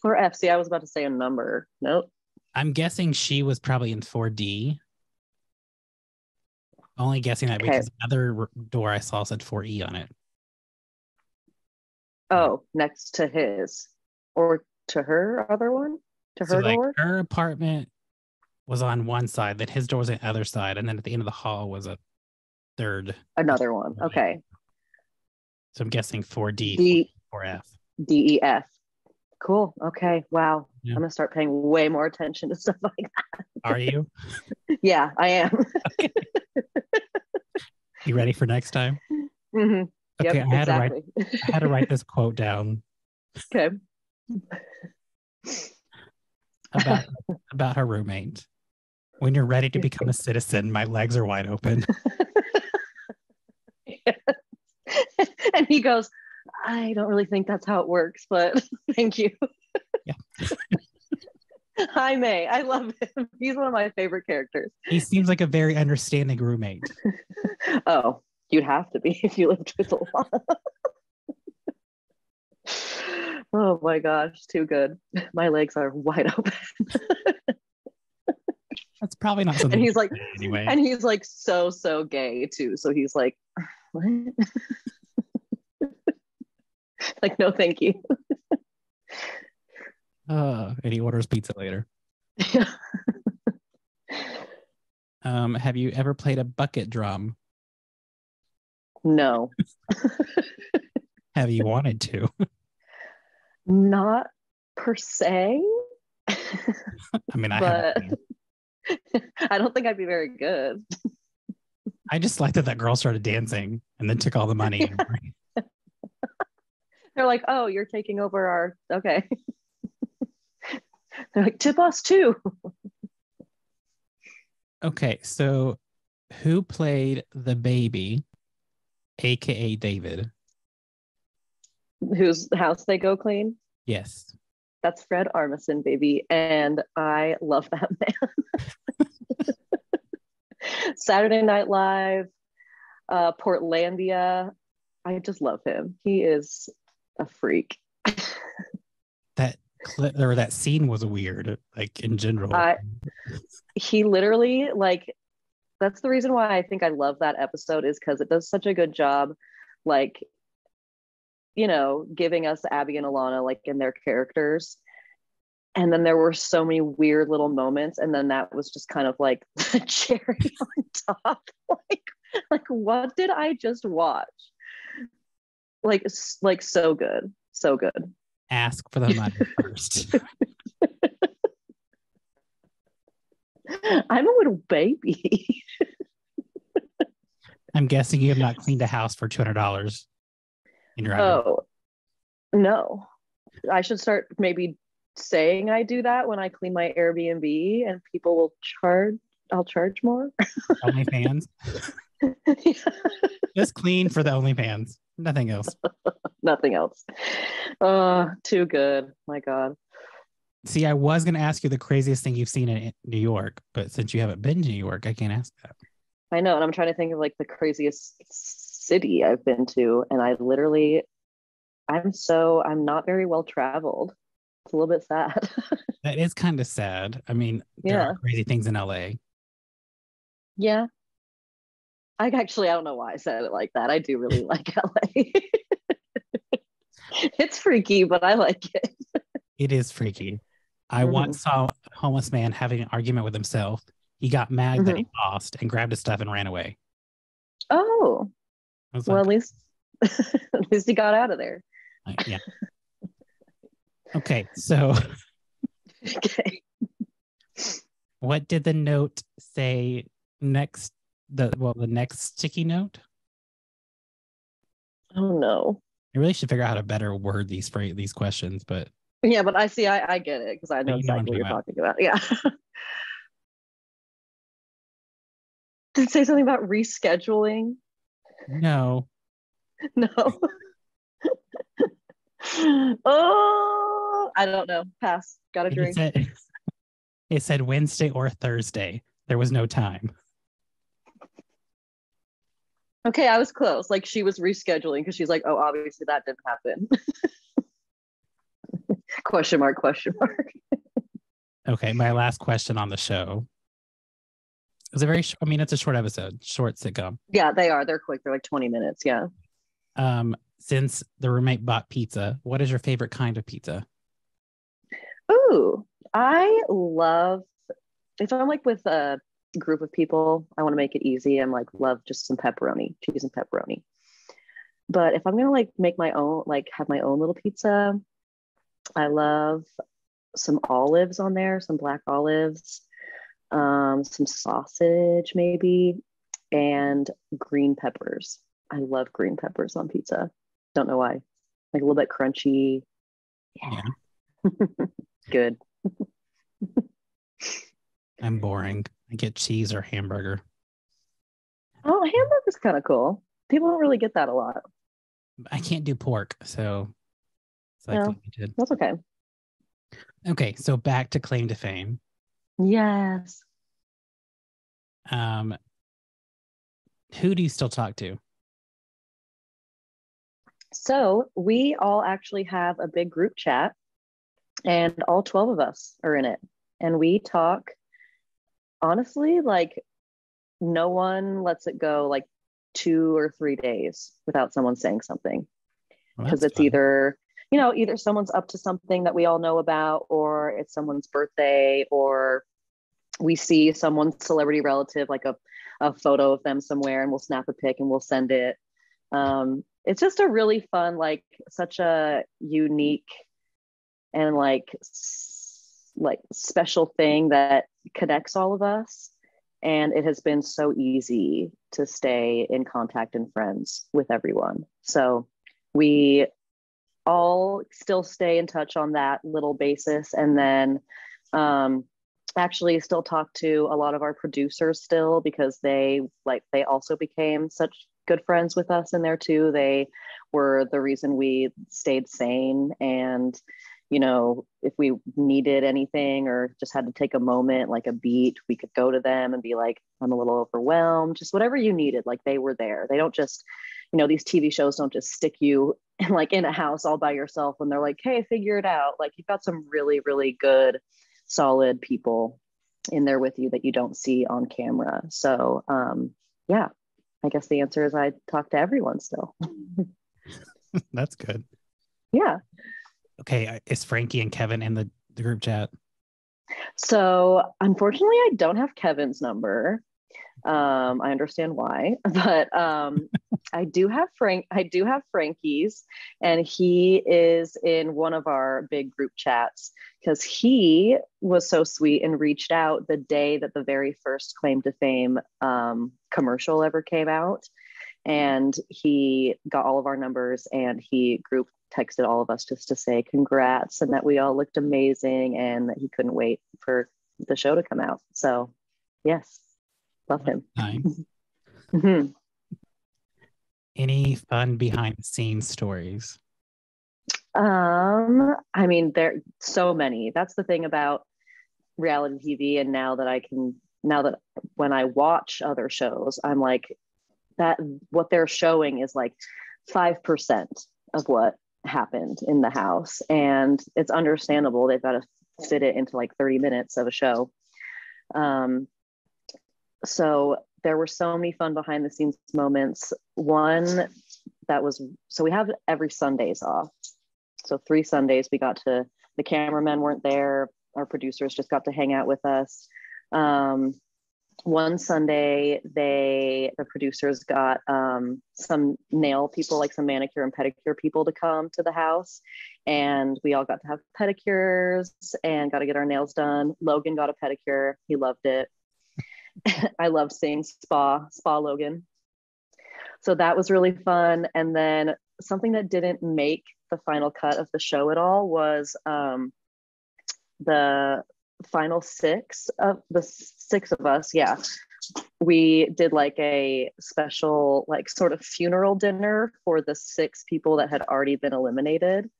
[SPEAKER 3] For FC, I was about to say a number. Nope.
[SPEAKER 2] I'm guessing she was probably in 4D. Only guessing that
[SPEAKER 3] Okay.
[SPEAKER 2] because another door I saw said 4E on it.
[SPEAKER 3] Oh, next to his or to her other one? To
[SPEAKER 2] So
[SPEAKER 3] her
[SPEAKER 2] like
[SPEAKER 3] door?
[SPEAKER 2] her apartment was on one side, then his door was on the other side, and then at the end of the hall was a third.
[SPEAKER 3] Another one. Okay.
[SPEAKER 2] So I'm guessing 4D,
[SPEAKER 3] D
[SPEAKER 2] 4F.
[SPEAKER 3] D E F. Cool. Okay. Wow.
[SPEAKER 2] Yeah.
[SPEAKER 3] I'm gonna start paying way more attention to stuff like that.
[SPEAKER 2] Are you?
[SPEAKER 3] Yeah, I am.
[SPEAKER 2] You ready for next time?
[SPEAKER 3] Mhm.
[SPEAKER 2] Okay,
[SPEAKER 3] Yep,
[SPEAKER 2] I had to write. I had to write this quote down
[SPEAKER 3] okay.
[SPEAKER 2] about about her roommate. When you're ready to become a citizen, my legs are wide open.
[SPEAKER 3] and he goes, I don't really think that's how it works, but thank you.
[SPEAKER 2] Yeah.
[SPEAKER 3] Jaime. I love him. He's one of my favorite characters.
[SPEAKER 2] He seems like a very understanding roommate.
[SPEAKER 3] Oh, you'd have to be if you lived with Ilana. oh my gosh, too good. My legs are wide open.
[SPEAKER 2] That's probably not something.
[SPEAKER 3] And he's like,
[SPEAKER 2] anyway.
[SPEAKER 3] and he's like so, so gay too. So he's like, what? like, no, thank you.
[SPEAKER 2] Uh, and he orders pizza later. Um, have you ever played a bucket drum?
[SPEAKER 3] no,
[SPEAKER 2] Have you wanted to?
[SPEAKER 3] not per se.
[SPEAKER 2] I mean, I
[SPEAKER 3] But- I don't think I'd be very good.
[SPEAKER 2] I just like that that girl started dancing and then took all the money.
[SPEAKER 3] They're like, oh, you're taking over our okay. They're like, tip us too.
[SPEAKER 2] okay, so who played the baby, aka David?
[SPEAKER 3] Whose house they go clean?
[SPEAKER 2] Yes.
[SPEAKER 3] That's Fred Armisen, baby. And I love that man. Saturday Night Live, uh, Portlandia. I just love him. He is a freak.
[SPEAKER 2] That clip or that scene was weird, like in general.
[SPEAKER 3] I- he literally like that's the reason why I think I love that episode is because it does such a good job, like you know, giving us Abbi and Ilana like in their characters. And then there were so many weird little moments, and then that was just kind of like the cherry on top. Like, like what did I just watch? Like, like so good, so good.
[SPEAKER 2] Ask for the money first.
[SPEAKER 3] I'm a little baby.
[SPEAKER 2] I'm guessing you have not cleaned a house for two hundred dollars in your
[SPEAKER 3] Oh, no. I should start maybe saying I do that when I clean my Airbnb and people will charge, I'll charge more.
[SPEAKER 2] OnlyFans. Just clean for the only OnlyFans. Nothing else.
[SPEAKER 3] Nothing else. Oh, too good. My God.
[SPEAKER 2] See, I was going to ask you the craziest thing you've seen in New York, but since you haven't been to New York, I can't ask that.
[SPEAKER 3] I know. And I'm trying to think of like the craziest city I've been to. And I literally, I'm so, I'm not very well traveled. It's a little bit sad.
[SPEAKER 2] That is kind of sad. I mean, there
[SPEAKER 3] Yeah.
[SPEAKER 2] are crazy things in LA.
[SPEAKER 3] yeah. I actually, I don't know why I said it like that. I do really like LA. it's freaky, but I like it.
[SPEAKER 2] It is freaky. I
[SPEAKER 3] Mhm.
[SPEAKER 2] once saw a homeless man having an argument with himself. He got mad that he lost and grabbed his stuff and ran away.
[SPEAKER 3] Oh,
[SPEAKER 2] was
[SPEAKER 3] well, at least, at least he got out of there.
[SPEAKER 2] like, yeah. Okay, so
[SPEAKER 3] Okay.
[SPEAKER 2] what did the note say next? The well, the next sticky note.
[SPEAKER 3] Oh no.
[SPEAKER 2] I really should figure out how to better word these these questions, but
[SPEAKER 3] Yeah, but I see, I, I get it because I know
[SPEAKER 2] You know
[SPEAKER 3] exactly what you're
[SPEAKER 2] talking
[SPEAKER 3] talking about. Yeah. Did it say something about rescheduling?
[SPEAKER 2] No.
[SPEAKER 3] No. oh, I don't know. Pass. Got a
[SPEAKER 2] It
[SPEAKER 3] drink.
[SPEAKER 2] said, it said Wednesday or Thursday. There was no time.
[SPEAKER 3] Okay, I was close. Like she was rescheduling because she's like, oh, obviously that didn't happen. question mark, question mark.
[SPEAKER 2] Okay, my last question on the show. It was a very, sh- I mean, it's a short episode, short sitcom.
[SPEAKER 3] Yeah, they are. They're quick. They're like 20 minutes. Yeah.
[SPEAKER 2] Um, since the roommate bought pizza, what is your favorite kind of pizza?
[SPEAKER 3] Ooh, I love if I'm like with a group of people, I want to make it easy. I'm like, love just some pepperoni, cheese and pepperoni. But if I'm gonna like make my own, like have my own little pizza, I love some olives on there, some black olives, um, some sausage maybe, and green peppers. I love green peppers on pizza. Don't know why. Like a little bit crunchy. Yeah. Good.
[SPEAKER 2] I'm boring. I get cheese or hamburger.
[SPEAKER 3] Oh, hamburger's kind of cool. People don't really get that a lot.
[SPEAKER 2] I can't do pork, so it's like
[SPEAKER 3] No.
[SPEAKER 2] limited.
[SPEAKER 3] That's okay.
[SPEAKER 2] Okay, so back to claim to fame.
[SPEAKER 3] Yes.
[SPEAKER 2] Um, who do you still talk to?
[SPEAKER 3] So we all actually have a big group chat, and all 12 of us are in it. And we talk honestly, like no one lets it go like two or three days without someone saying something. Because
[SPEAKER 2] that's
[SPEAKER 3] it's
[SPEAKER 2] fun.
[SPEAKER 3] either you know either someone's up to something that we all know about or it's someone's birthday or we see someone's celebrity relative like a, a photo of them somewhere and we'll snap a pic and we'll send it um, it's just a really fun like such a unique and like s- like special thing that connects all of us and it has been so easy to stay in contact and friends with everyone. So we all still stay in touch on that little basis. And then um, actually still talk to a lot of our producers still because they like they also became such good friends with us in there too. They were the reason we stayed sane and you know if we needed anything or just had to take a moment like a beat we could go to them and be like i'm a little overwhelmed just whatever you needed like they were there. They don't just you know these tv shows don't just stick you in like in a house all by yourself when they're like hey figure it out. Like you've got some really really good solid people in there with you that you don't see on camera. So um yeah i guess the answer is i talk to everyone still.
[SPEAKER 2] That's good.
[SPEAKER 3] yeah
[SPEAKER 2] Okay, uh, is Frankie and Kevin in the, the group chat?
[SPEAKER 3] So unfortunately, I don't have Kevin's number. Um, I understand why, but um, I do have Frank. I do have Frankie's, and he is in one of our big group chats because he was so sweet and reached out the day that the very first claim to fame um, commercial ever came out, and he got all of our numbers and he group texted all of us just to say congrats and that we all looked amazing and that he couldn't wait for the show to come out. So, yes, love him. Mhm.
[SPEAKER 2] Any fun behind the scenes stories?
[SPEAKER 3] Um, I mean, there so many. That's the thing about reality TV. And now that I can, now that when I watch other shows, I'm like, that what they're showing is like 5% of what happened in the house. And it's understandable. They've got to fit it into like 30 minutes of a show. Um, so there were so many fun behind the scenes moments. One that was so we have every Sundays off. So three Sundays we got to the cameramen weren't there. Our producers just got to hang out with us. Um, one Sunday, they the producers got um, some nail people, like some manicure and pedicure people, to come to the house, and we all got to have pedicures and got to get our nails done. Logan got a pedicure; he loved it. I loved seeing spa spa Logan. So that was really fun. And then something that didn't make the final cut of the show at all was um, the final six of the six of us. Yeah, we did like a special, like sort of funeral dinner for the six people that had already been eliminated.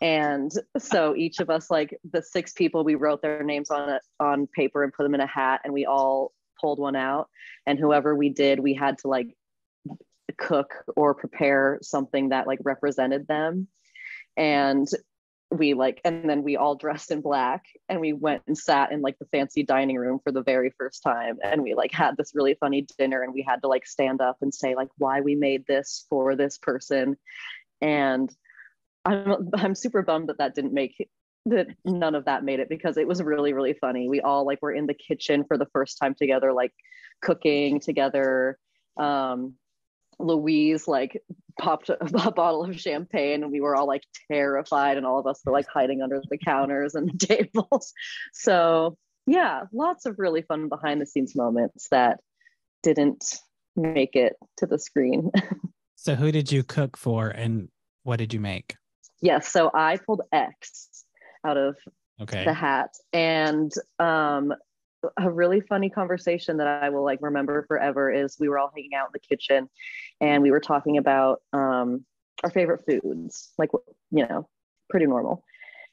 [SPEAKER 3] And so each of us, like the six people, we wrote their names on it on paper and put them in a hat, and we all pulled one out. And whoever we did, we had to like cook or prepare something that like represented them and we like and then we all dressed in black and we went and sat in like the fancy dining room for the very first time and we like had this really funny dinner and we had to like stand up and say like why we made this for this person. And i'm i'm super bummed that that didn't make that none of that made it because it was really really funny. We all like were in the kitchen for the first time together like cooking together um Louise like popped a, a, bottle of champagne and we were all like terrified and all of us were like hiding under the counters and the tables. So yeah, lots of really fun behind the scenes moments that didn't make it to the screen.
[SPEAKER 2] so who did you cook for and what did you make?
[SPEAKER 3] Yes, so I pulled X out of
[SPEAKER 2] okay.
[SPEAKER 3] the hat and um a really funny conversation that I will like remember forever is we were all hanging out in the kitchen and we were talking about um, our favorite foods, like, you know, pretty normal.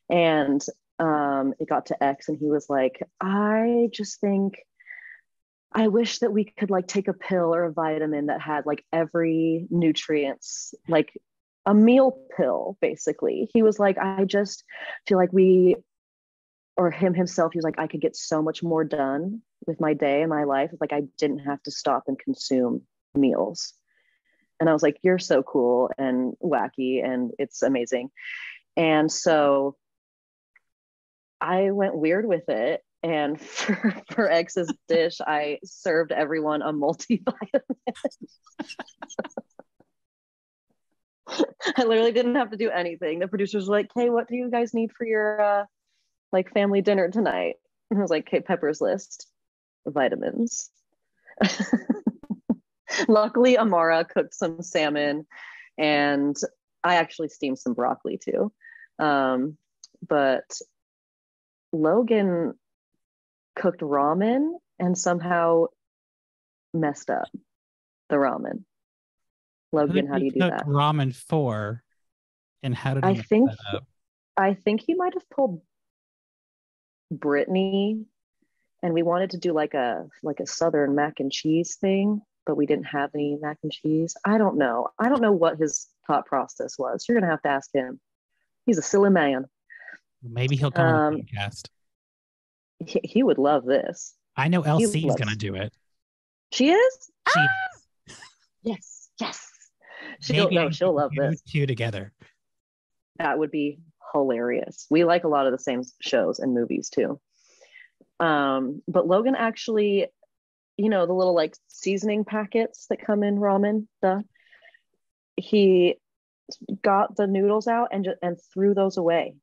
[SPEAKER 3] And um, it got to X and he was like, I just think I wish that we could like take a pill or a vitamin that had like every nutrients, like a meal pill, basically. He was like, I just feel like we or him himself, he was like, I could get so much more done with my day and my life. Like I didn't have to stop and consume meals. And I was like, you're so cool and wacky and it's amazing. And so I went weird with it. And for, for X's dish, I served everyone a multivitamin. I literally didn't have to do anything. The producers were like, hey, what do you guys need for your uh, like family dinner tonight. And I was like, Kate Pepper's list, vitamins. Luckily, Amara cooked some salmon and I actually steamed some broccoli too. Um, but Logan cooked ramen and somehow messed up the ramen. Logan, how do you do that?
[SPEAKER 2] Ramen for, and how did
[SPEAKER 3] I think? I think he might have pulled Brittany and we wanted to do like a like a southern mac and cheese thing but we didn't have any mac and cheese. I don't know. I don't know what his thought process was. You're gonna have to ask him. He's a silly man.
[SPEAKER 2] Maybe he'll come um, on the um, podcast.
[SPEAKER 3] he, he, would love this.
[SPEAKER 2] I know lc is gonna do it.
[SPEAKER 3] She is?
[SPEAKER 2] She
[SPEAKER 3] ah! yes yes. She'll, no, she'll love this.
[SPEAKER 2] two together.
[SPEAKER 3] That would be hilarious. We like a lot of the same shows and movies too. Um, but Logan actually, you know, the little like seasoning packets that come in ramen, the he got the noodles out and and threw those away.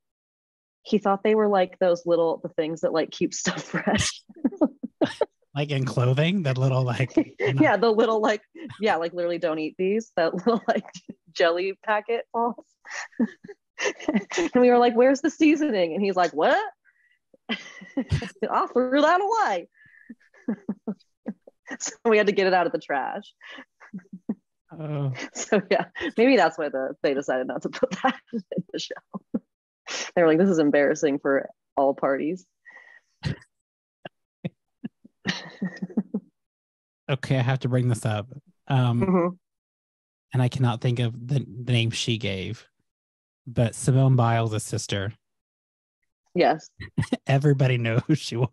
[SPEAKER 3] He thought they were like those little the things that like keep stuff fresh.
[SPEAKER 2] like in clothing, that little like
[SPEAKER 3] you know. yeah, the little like yeah, like literally don't eat these. That little like jelly packet balls. and we were like, where's the seasoning? And he's like, what? I threw that away. so we had to get it out of the trash.
[SPEAKER 2] Oh.
[SPEAKER 3] So yeah, maybe that's why the, they decided not to put that in the show. they were like, this is embarrassing for all parties.
[SPEAKER 2] okay, I have to bring this up. Um, mm-hmm. And I cannot think of the, the name she gave but Simone Biles' sister.
[SPEAKER 3] Yes.
[SPEAKER 2] Everybody knows who she was.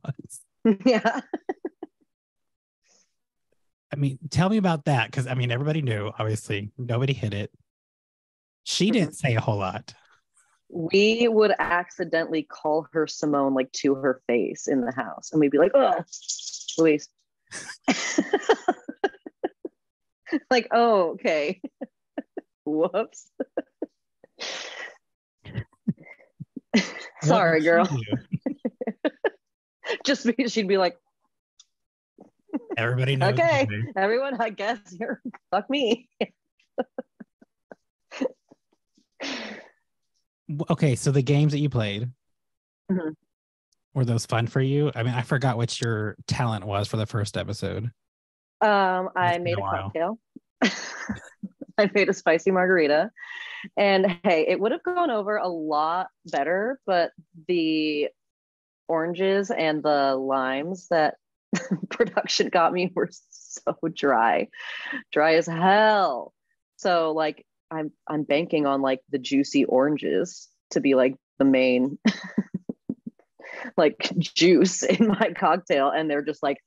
[SPEAKER 3] Yeah.
[SPEAKER 2] I mean, tell me about that because I mean, everybody knew. Obviously, nobody hit it. She didn't mm-hmm. say a whole lot.
[SPEAKER 3] We would accidentally call her Simone like to her face in the house, and we'd be like, "Oh, Louise." like, oh, okay. Whoops. Sorry, girl. Just because she'd be like,
[SPEAKER 2] everybody knows.
[SPEAKER 3] Okay, everyone, I guess you're fuck me.
[SPEAKER 2] Okay, so the games that you played
[SPEAKER 3] Mhm.
[SPEAKER 2] were those fun for you? I mean, I forgot what your talent was for the first episode.
[SPEAKER 3] Um, I made
[SPEAKER 2] a
[SPEAKER 3] a cocktail. I made a spicy margarita. And hey, it would have gone over a lot better, but the oranges and the limes that production got me were so dry. Dry as hell. So like I'm I'm banking on like the juicy oranges to be like the main like juice in my cocktail and they're just like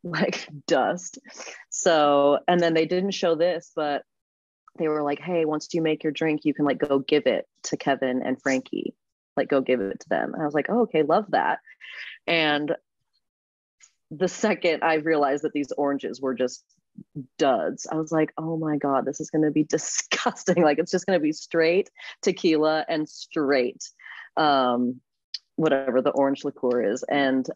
[SPEAKER 3] like dust. So, and then they didn't show this, but they were like, hey, once you make your drink, you can like go give it to Kevin and Frankie. Like, go give it to them. And I was like, oh, okay, love that. And the second I realized that these oranges were just duds, I was like, oh my God, this is going to be disgusting. Like, it's just going to be straight tequila and straight, um, whatever the orange liqueur is. And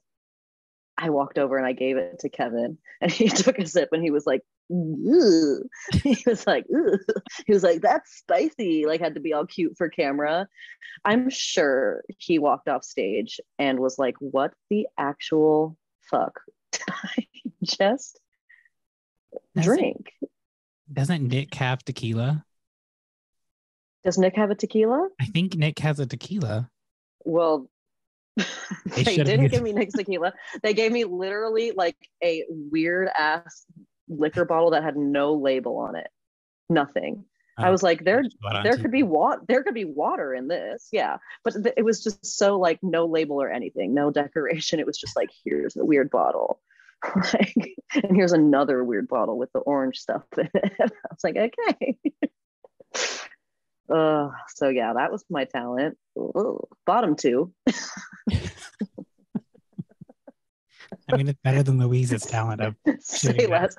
[SPEAKER 3] I walked over and I gave it to Kevin, and he took a sip and he was like, "Ugh." he was like, Ugh. he was like, that's spicy. Like, had to be all cute for camera. I'm sure he walked off stage and was like, what the actual fuck did I just
[SPEAKER 2] Doesn't-
[SPEAKER 3] drink?
[SPEAKER 2] Doesn't Nick have tequila?
[SPEAKER 3] Does Nick have a tequila?
[SPEAKER 2] I think Nick has a tequila.
[SPEAKER 3] Well,
[SPEAKER 2] They
[SPEAKER 3] they didn't give me Nick's tequila. They gave me literally like a weird ass liquor bottle that had no label on it. Nothing. I
[SPEAKER 2] Oh,
[SPEAKER 3] was like, there, there could be water. There could be water in this, yeah. But th- it was just so like no label or anything, no decoration. It was just like, here's a weird bottle, like, and here's another weird bottle with the orange stuff in it. I was like, okay. Uh, so yeah, that was my talent. Ugh. Bottom two.
[SPEAKER 2] I mean, it's better than Louise's talent of
[SPEAKER 3] Say less.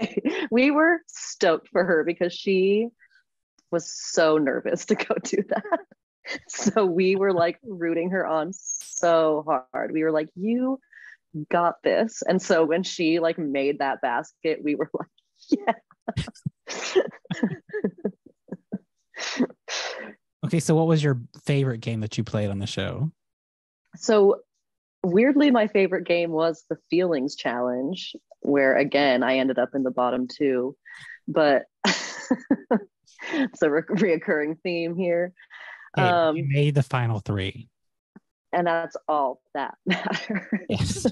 [SPEAKER 3] we were stoked for her because she was so nervous to go do that. So we were like rooting her on so hard. We were like, you got this. And so when she like made that basket, we were like, yeah.
[SPEAKER 2] Okay, so what was your favorite game that you played on the show?
[SPEAKER 3] So weirdly, my favorite game was the feelings challenge, where again I ended up in the bottom two, but it's a re- reoccurring theme here,
[SPEAKER 2] Hey,
[SPEAKER 3] Um,
[SPEAKER 2] you made the final three.
[SPEAKER 3] And that's all that matters.
[SPEAKER 2] Yes.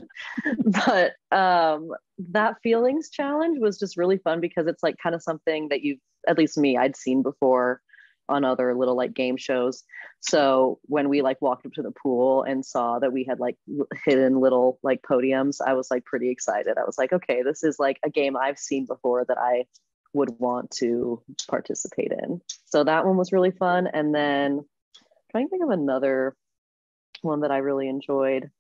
[SPEAKER 3] but um, that feelings challenge was just really fun because it's like kind of something that you've at least me I'd seen before on other little like game shows. So when we like walked up to the pool and saw that we had like hidden little like podiums, I was like pretty excited. I was like, okay, this is like a game I've seen before that I would want to participate in. So that one was really fun. And then trying to think of another one that I really enjoyed.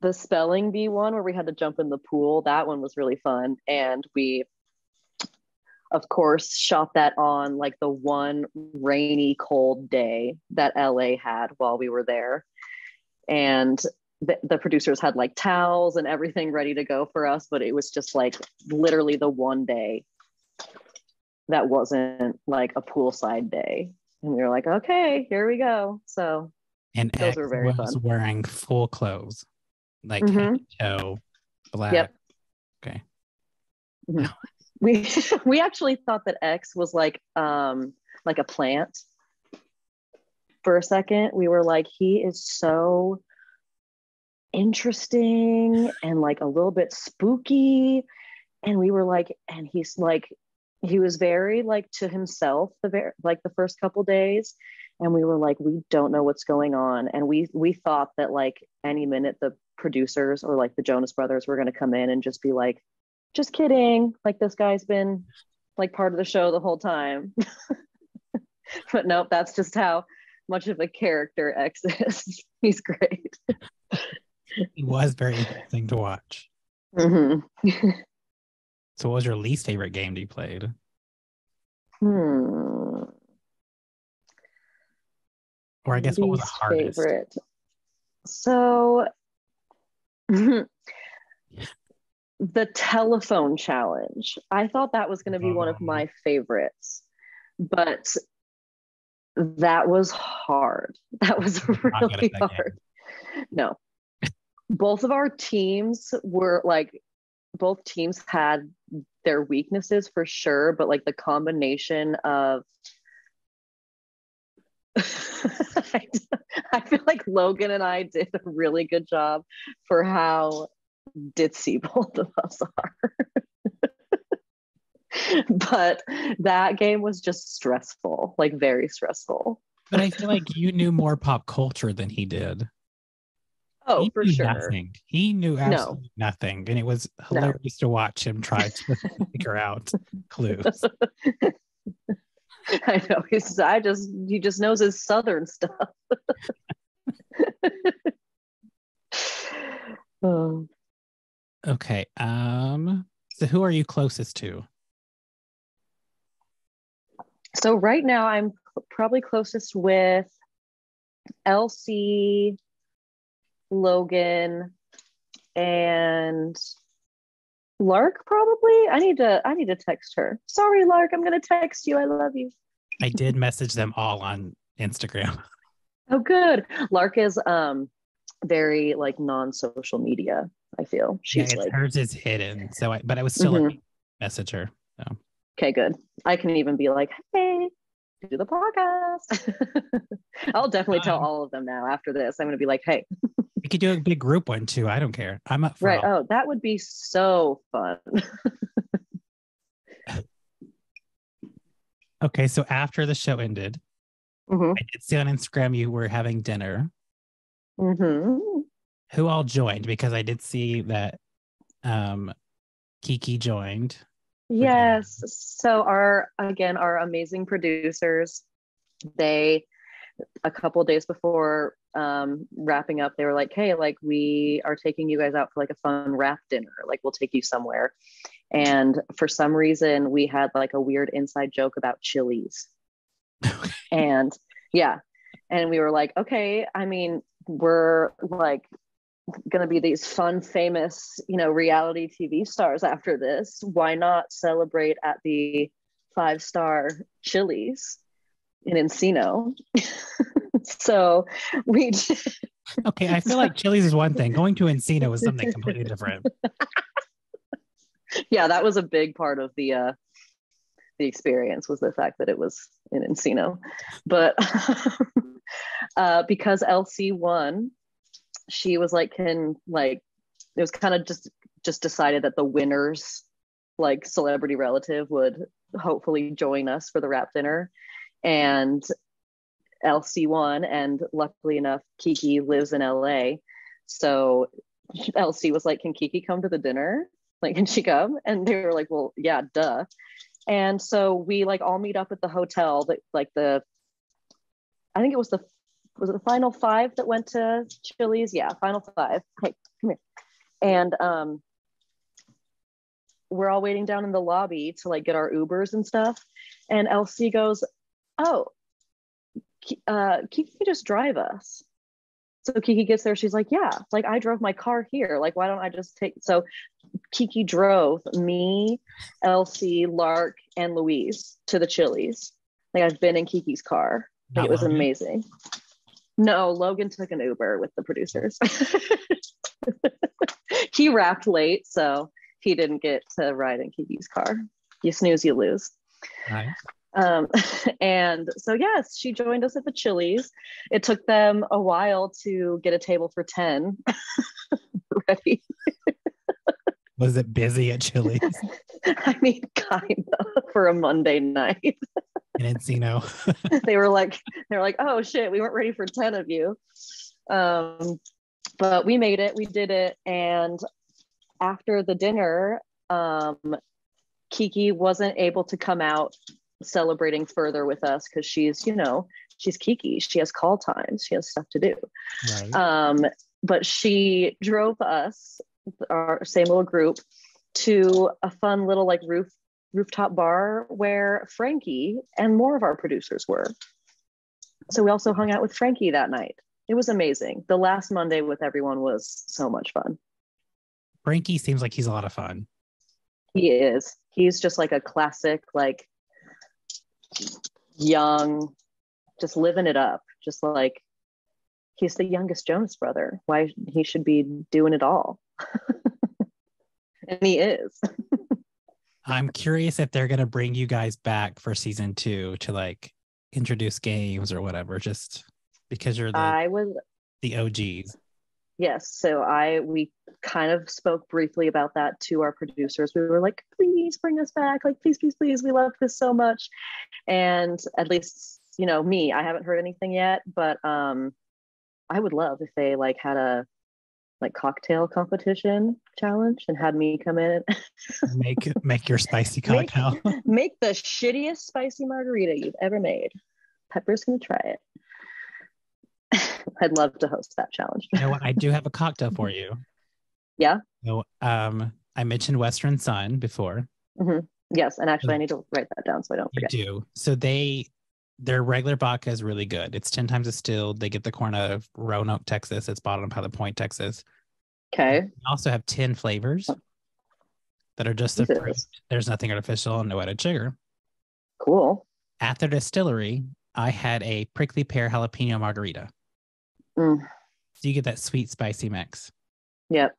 [SPEAKER 3] The spelling bee one where we had to jump in the pool, that one was really fun. And we of course shot that on like the one rainy cold day that LA had while we were there. And the, the producers had like towels and everything ready to go for us, but it was just like literally the one day that wasn't like a poolside day. And we were like, okay, here we go. So
[SPEAKER 2] And
[SPEAKER 3] Those
[SPEAKER 2] X
[SPEAKER 3] were very
[SPEAKER 2] was
[SPEAKER 3] fun.
[SPEAKER 2] wearing full clothes, like
[SPEAKER 3] Mhm.
[SPEAKER 2] to toe, black.
[SPEAKER 3] Yep.
[SPEAKER 2] Okay.
[SPEAKER 3] we we actually thought that X was like um like a plant. For a second, we were like, he is so interesting and like a little bit spooky. And we were like, and he's like, he was very like to himself the very like the first couple days. And we were like, we don't know what's going on. And we we thought that like any minute the producers or like the Jonas brothers were gonna come in and just be like, just kidding. Like this guy's been like part of the show the whole time. but nope, that's just how much of a character X is. He's great.
[SPEAKER 2] he was very interesting to watch.
[SPEAKER 3] Mhm.
[SPEAKER 2] So, what was your least favorite game that you played?
[SPEAKER 3] Hmm.
[SPEAKER 2] Or I guess what was the hardest?
[SPEAKER 3] favorite. So the telephone challenge. I thought that was going to be one of
[SPEAKER 2] Oh.
[SPEAKER 3] my favorites. But That was hard. That was
[SPEAKER 2] Not good at
[SPEAKER 3] really
[SPEAKER 2] that
[SPEAKER 3] hard. No. both of our teams were like both teams had their weaknesses for sure, but like the combination of I, feel like Logan and I did a really good job for how ditzy both of us are. but that game was just stressful, like very stressful.
[SPEAKER 2] But I feel like you knew more pop culture than he did.
[SPEAKER 3] Oh,
[SPEAKER 2] he
[SPEAKER 3] for
[SPEAKER 2] knew
[SPEAKER 3] sure.
[SPEAKER 2] Nothing. He knew
[SPEAKER 3] No.
[SPEAKER 2] absolutely nothing, and it was
[SPEAKER 3] No.
[SPEAKER 2] hilarious to watch him try to figure out clues.
[SPEAKER 3] I know. He's I just he just knows his southern stuff. Oh.
[SPEAKER 2] Okay. Um. So who are you closest to?
[SPEAKER 3] So right now I'm probably closest with LC, Logan, and Lark probably. I need to I need to text her. Sorry, Lark, I'm gonna text you. I love you.
[SPEAKER 2] I did message them all on Instagram.
[SPEAKER 3] Oh good. Lark is um very like non-social media, I feel.
[SPEAKER 2] Yeah,
[SPEAKER 3] She's
[SPEAKER 2] it's,
[SPEAKER 3] like
[SPEAKER 2] hers is hidden. So, I, but I was still
[SPEAKER 3] Mhm.
[SPEAKER 2] like, message her.
[SPEAKER 3] Okay, good. I can even be like, hey, do the podcast. I'll definitely tell all of them now after this. I'm going to be like, hey,
[SPEAKER 2] We could do a big group one too. I don't care. I'm up for
[SPEAKER 3] right.
[SPEAKER 2] all.
[SPEAKER 3] Oh, that would be so fun.
[SPEAKER 2] Okay, so after the show ended,
[SPEAKER 3] hmm
[SPEAKER 2] I did see on Instagram you were having dinner.
[SPEAKER 3] hmm
[SPEAKER 2] Who all joined? Because I did see that um, Keke joined.
[SPEAKER 3] Yes. So, our, again, our amazing producers, they, a couple days before um, wrapping up, they were like, hey, like, we are taking you guys out for like a fun wrap dinner. Like, we'll take you somewhere. And for some reason, we had like a weird inside joke about chilies. and yeah. And we were like, okay, I mean, we're like going to be these fun, famous, you know, reality TV stars after this. Why not celebrate at the five star Chili's in Encino? so we,
[SPEAKER 2] Okay, I feel like Chili's is one thing. Going to Encino is something completely different.
[SPEAKER 3] yeah, that was a big part of the uh, the experience was the fact that it was in Encino, but uh, because LC won, she was like, can like it was kind of just just decided that the winners like celebrity relative would hopefully join us for the wrap dinner, and LC won, and luckily enough, Keke lives in LA, so LC was like, can Keke come to the dinner? like can she come? And they were like well yeah duh. And so we like all meet up at the hotel that like the i think it was the was it the final five that went to chili's yeah final five hey come here and um we're all waiting down in the lobby to like get our ubers and stuff and lc goes oh uh keke can just drive us so Keke gets there. She's like, yeah, like I drove my car here. Like, why don't I just take? So Keke drove me, LC, Lark, and Louise to the Chili's. Like I've been in Keke's car. It was amazing. No, Logan took an Uber with the producers. he wrapped late, so he didn't get to ride in Keke's car. You snooze, you lose.
[SPEAKER 2] Nice.
[SPEAKER 3] Um, and so, yes, she joined us at the Chili's. It took them a while to get a table for 10 ready.
[SPEAKER 2] Was it busy at Chili's
[SPEAKER 3] I mean, kind of for a Monday night.
[SPEAKER 2] in Encino?
[SPEAKER 3] they were like, they were like, oh shit, we weren't ready for 10 of you. Um, but we made it, we did it. And after the dinner, um, Keke wasn't able to come out celebrating further with us because she's, you know, she's Keke. She has call times, she has stuff to do.
[SPEAKER 2] right.
[SPEAKER 3] Um, but she drove us, our same little group, to a fun little like roof rooftop bar where Frankie and more of our producers were. So we also hung out with Frankie that night. It was amazing. The last Monday with everyone was so much fun.
[SPEAKER 2] Frankie seems like he's a lot of fun.
[SPEAKER 3] He is. He's just like a classic, like young, just living it up, just like he's the youngest Jonas brother. Why he should be doing it all. and he is.
[SPEAKER 2] I'm curious if they're gonna bring you guys back for season two to like introduce games or whatever, just because you're the,
[SPEAKER 3] I was
[SPEAKER 2] the OGs.
[SPEAKER 3] Yes. So I we kind of spoke briefly about that to our producers. We were like, please bring us back. Like, please, please, please. We love this so much. And at least, you know, me, I haven't heard anything yet, but um I would love if they like had a like cocktail competition challenge and had me come in and
[SPEAKER 2] make make your spicy cocktail.
[SPEAKER 3] make the shittiest spicy margarita you've ever made. Pepper's gonna try it. I'd love to host that challenge.
[SPEAKER 2] you know what? I do have a cocktail for you.
[SPEAKER 3] Yeah?
[SPEAKER 2] So um I mentioned Western Son before.
[SPEAKER 3] Yes, and actually I need to write that down so I don't
[SPEAKER 2] You
[SPEAKER 3] forget.
[SPEAKER 2] do. So they their regular vodka is really good. It's 10 times distilled. They get the corn out of Roanoke, Texas. It's bottled in Pilot Point, Texas.
[SPEAKER 3] Okay.
[SPEAKER 2] They also have 10 flavors that are just
[SPEAKER 3] Jesus.
[SPEAKER 2] approved. There's nothing artificial and no added sugar.
[SPEAKER 3] Cool.
[SPEAKER 2] At their distillery, I had a prickly pear jalapeno margarita.
[SPEAKER 3] Mm,
[SPEAKER 2] So you get that sweet, spicy mix.
[SPEAKER 3] yep.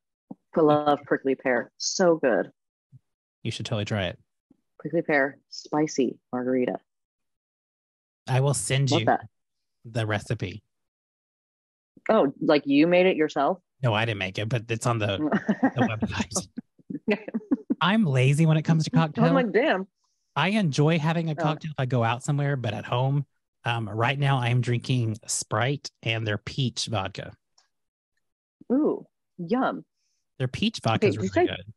[SPEAKER 3] I love prickly pear. So good.
[SPEAKER 2] You should totally try it.
[SPEAKER 3] Prickly pear, spicy margarita.
[SPEAKER 2] I will send
[SPEAKER 3] Love
[SPEAKER 2] you
[SPEAKER 3] that.
[SPEAKER 2] the recipe.
[SPEAKER 3] Oh, like you made it yourself?
[SPEAKER 2] No, I didn't make it, but it's on the, the website. I'm lazy when it comes to cocktails.
[SPEAKER 3] I'm like, damn.
[SPEAKER 2] I enjoy having a
[SPEAKER 3] Oh.
[SPEAKER 2] cocktail if I go out somewhere, but at home, um, right now I am drinking Sprite and their peach vodka.
[SPEAKER 3] Ooh, yum.
[SPEAKER 2] Their peach vodka is
[SPEAKER 3] Okay, did
[SPEAKER 2] really good.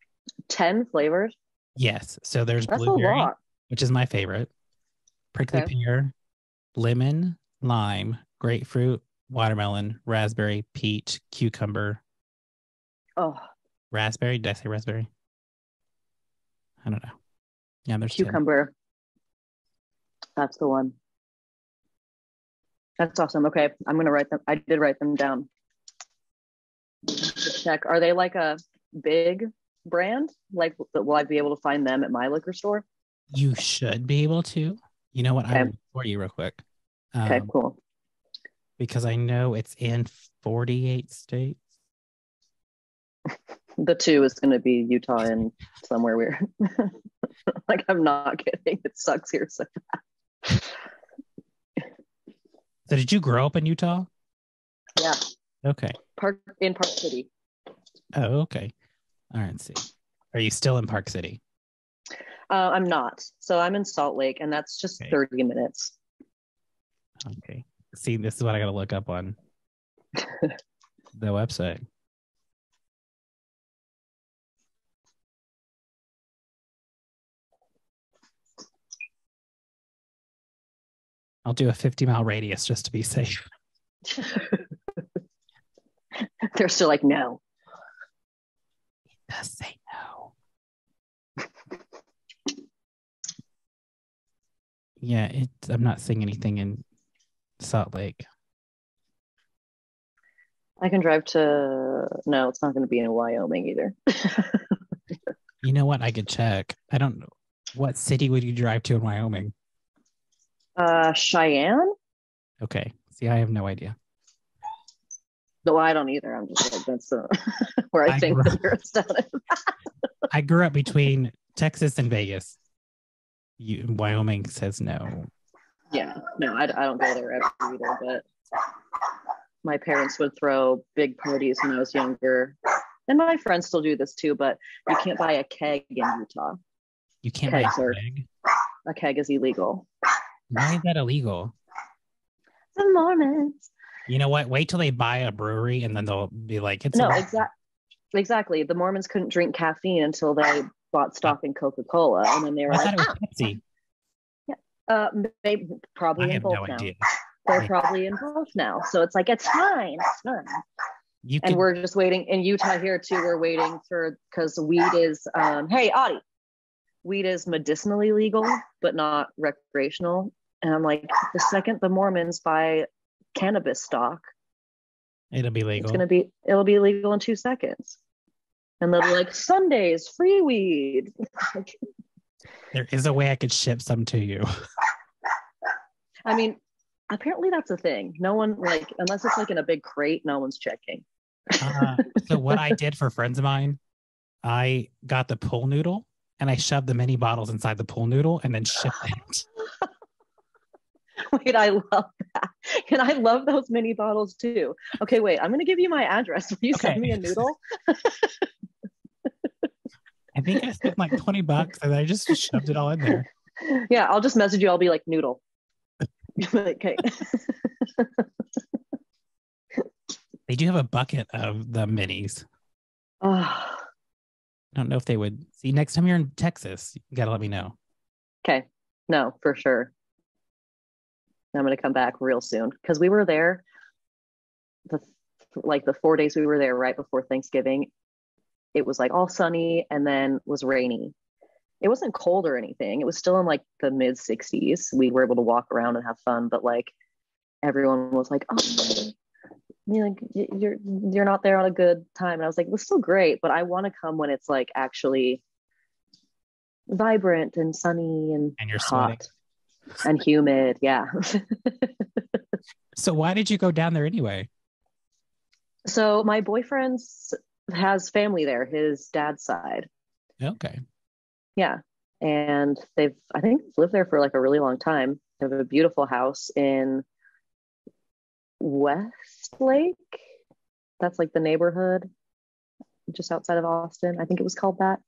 [SPEAKER 3] 10 flavors?
[SPEAKER 2] Yes. So there's
[SPEAKER 3] That's a
[SPEAKER 2] blueberry, which is my favorite, prickly
[SPEAKER 3] Okay.
[SPEAKER 2] pear, lemon, lime, grapefruit, watermelon, raspberry, peach, cucumber,
[SPEAKER 3] Oh,
[SPEAKER 2] raspberry. Did I say raspberry? I don't know. Yeah, there's 10.
[SPEAKER 3] cucumber. That's the one. That's awesome. Okay, I'm gonna write them. I did write them down. Check. Are they like a big brand? Like, will I be able to find them at my liquor store?
[SPEAKER 2] You should be able to. You know what?
[SPEAKER 3] Okay.
[SPEAKER 2] I will for you real quick.
[SPEAKER 3] Okay,
[SPEAKER 2] Um,
[SPEAKER 3] cool.
[SPEAKER 2] because I know it's in 48 states.
[SPEAKER 3] The two is gonna be Utah and somewhere weird. like, I'm not kidding. It sucks here. So bad.
[SPEAKER 2] So did you grow up in Utah?
[SPEAKER 3] yeah,
[SPEAKER 2] Okay.
[SPEAKER 3] Park in Park City.
[SPEAKER 2] Oh, okay. All right. see. Are you still in Park City?
[SPEAKER 3] Uh, I'm not. So I'm in Salt Lake, and that's just
[SPEAKER 2] Okay.
[SPEAKER 3] 30 minutes.
[SPEAKER 2] Okay. See, this is what I got to look up on the website. I'll do a 50 mile radius just to be safe.
[SPEAKER 3] They're still like, no.
[SPEAKER 2] Say yeah, it, I'm not seeing anything in Salt Lake.
[SPEAKER 3] I can drive to. No, it's not going to be in Wyoming either.
[SPEAKER 2] You know what? I could check. I don't know. What city would you drive to in Wyoming?
[SPEAKER 3] uh, Cheyenne?
[SPEAKER 2] Okay. See, I have no idea.
[SPEAKER 3] No, I don't either. I'm just like, that's uh, where I,
[SPEAKER 2] I
[SPEAKER 3] think
[SPEAKER 2] grew-
[SPEAKER 3] the town is.
[SPEAKER 2] I grew up between Texas and Vegas. You, Wyoming says no.
[SPEAKER 3] Yeah, no, I, I don't go there ever either. But my parents would throw big parties when I was younger. And my friends still do this too, but you can't buy a keg in Utah.
[SPEAKER 2] You can't
[SPEAKER 3] Okay,
[SPEAKER 2] buy a keg.
[SPEAKER 3] A keg is illegal.
[SPEAKER 2] Why is that illegal?
[SPEAKER 3] The Mormons.
[SPEAKER 2] You know what? Wait till they buy a brewery and then they'll be like, it's
[SPEAKER 3] no, exactly. Exactly. The Mormons couldn't drink caffeine until they bought stock in Coca Cola, and then they were
[SPEAKER 2] I
[SPEAKER 3] like,
[SPEAKER 2] thought it was
[SPEAKER 3] "Ah,
[SPEAKER 2] Pepsi.
[SPEAKER 3] uh, they
[SPEAKER 2] I
[SPEAKER 3] probably
[SPEAKER 2] have
[SPEAKER 3] both
[SPEAKER 2] no
[SPEAKER 3] now.
[SPEAKER 2] idea.
[SPEAKER 3] They're
[SPEAKER 2] Yeah.
[SPEAKER 3] probably in both now, so it's like it's fine, it's fine.
[SPEAKER 2] You
[SPEAKER 3] And
[SPEAKER 2] can,
[SPEAKER 3] we're just waiting in Utah here too. We're waiting for because weed is, um, hey Audie, weed is medicinally legal but not recreational. And I'm like, the second the Mormons buy cannabis stock,
[SPEAKER 2] it'll be legal.
[SPEAKER 3] it's gonna be it'll be illegal in two seconds. And they'll be like, Sundays, free weed.
[SPEAKER 2] There is a way I could ship some to you.
[SPEAKER 3] I mean, Apparently, that's a thing. No one like unless it's like in a big crate, no one's checking.
[SPEAKER 2] Uh, so what I did for friends of mine, I got the pool noodle and I shoved the mini bottles inside the pool noodle and then shipped it.
[SPEAKER 3] wait, I love that. And I love those mini bottles too. Okay, wait, I'm gonna give you my address. Will you
[SPEAKER 2] Okay.
[SPEAKER 3] send me a noodle?
[SPEAKER 2] I think I spent like 20 bucks and I just shoved it all in there.
[SPEAKER 3] yeah, I'll just message you. I'll be like noodle. okay.
[SPEAKER 2] They do have a bucket of the minis.
[SPEAKER 3] Oh,
[SPEAKER 2] I don't know if they would see next time you're in Texas. You gotta let me know.
[SPEAKER 3] okay. No, for sure. I'm gonna come back real soon because we were there. The like the four days we were there right before Thanksgiving, it was like all sunny and then was rainy. It wasn't cold or anything. It was still in like the mid 60s. We were able to walk around and have fun, but like everyone was like, "Oh, you like you're you're not there on a good time." And I was like, "It's still great, but I want to come when it's like actually vibrant and sunny and
[SPEAKER 2] And you're sweating.
[SPEAKER 3] hot and humid." Yeah.
[SPEAKER 2] So why did you go down there anyway?
[SPEAKER 3] so my boyfriend's has family there, his dad's side.
[SPEAKER 2] Okay.
[SPEAKER 3] Yeah. And they've, I think, lived there for like a really long time. They have a beautiful house in Westlake. That's like the neighborhood just outside of Austin. I think it was called that.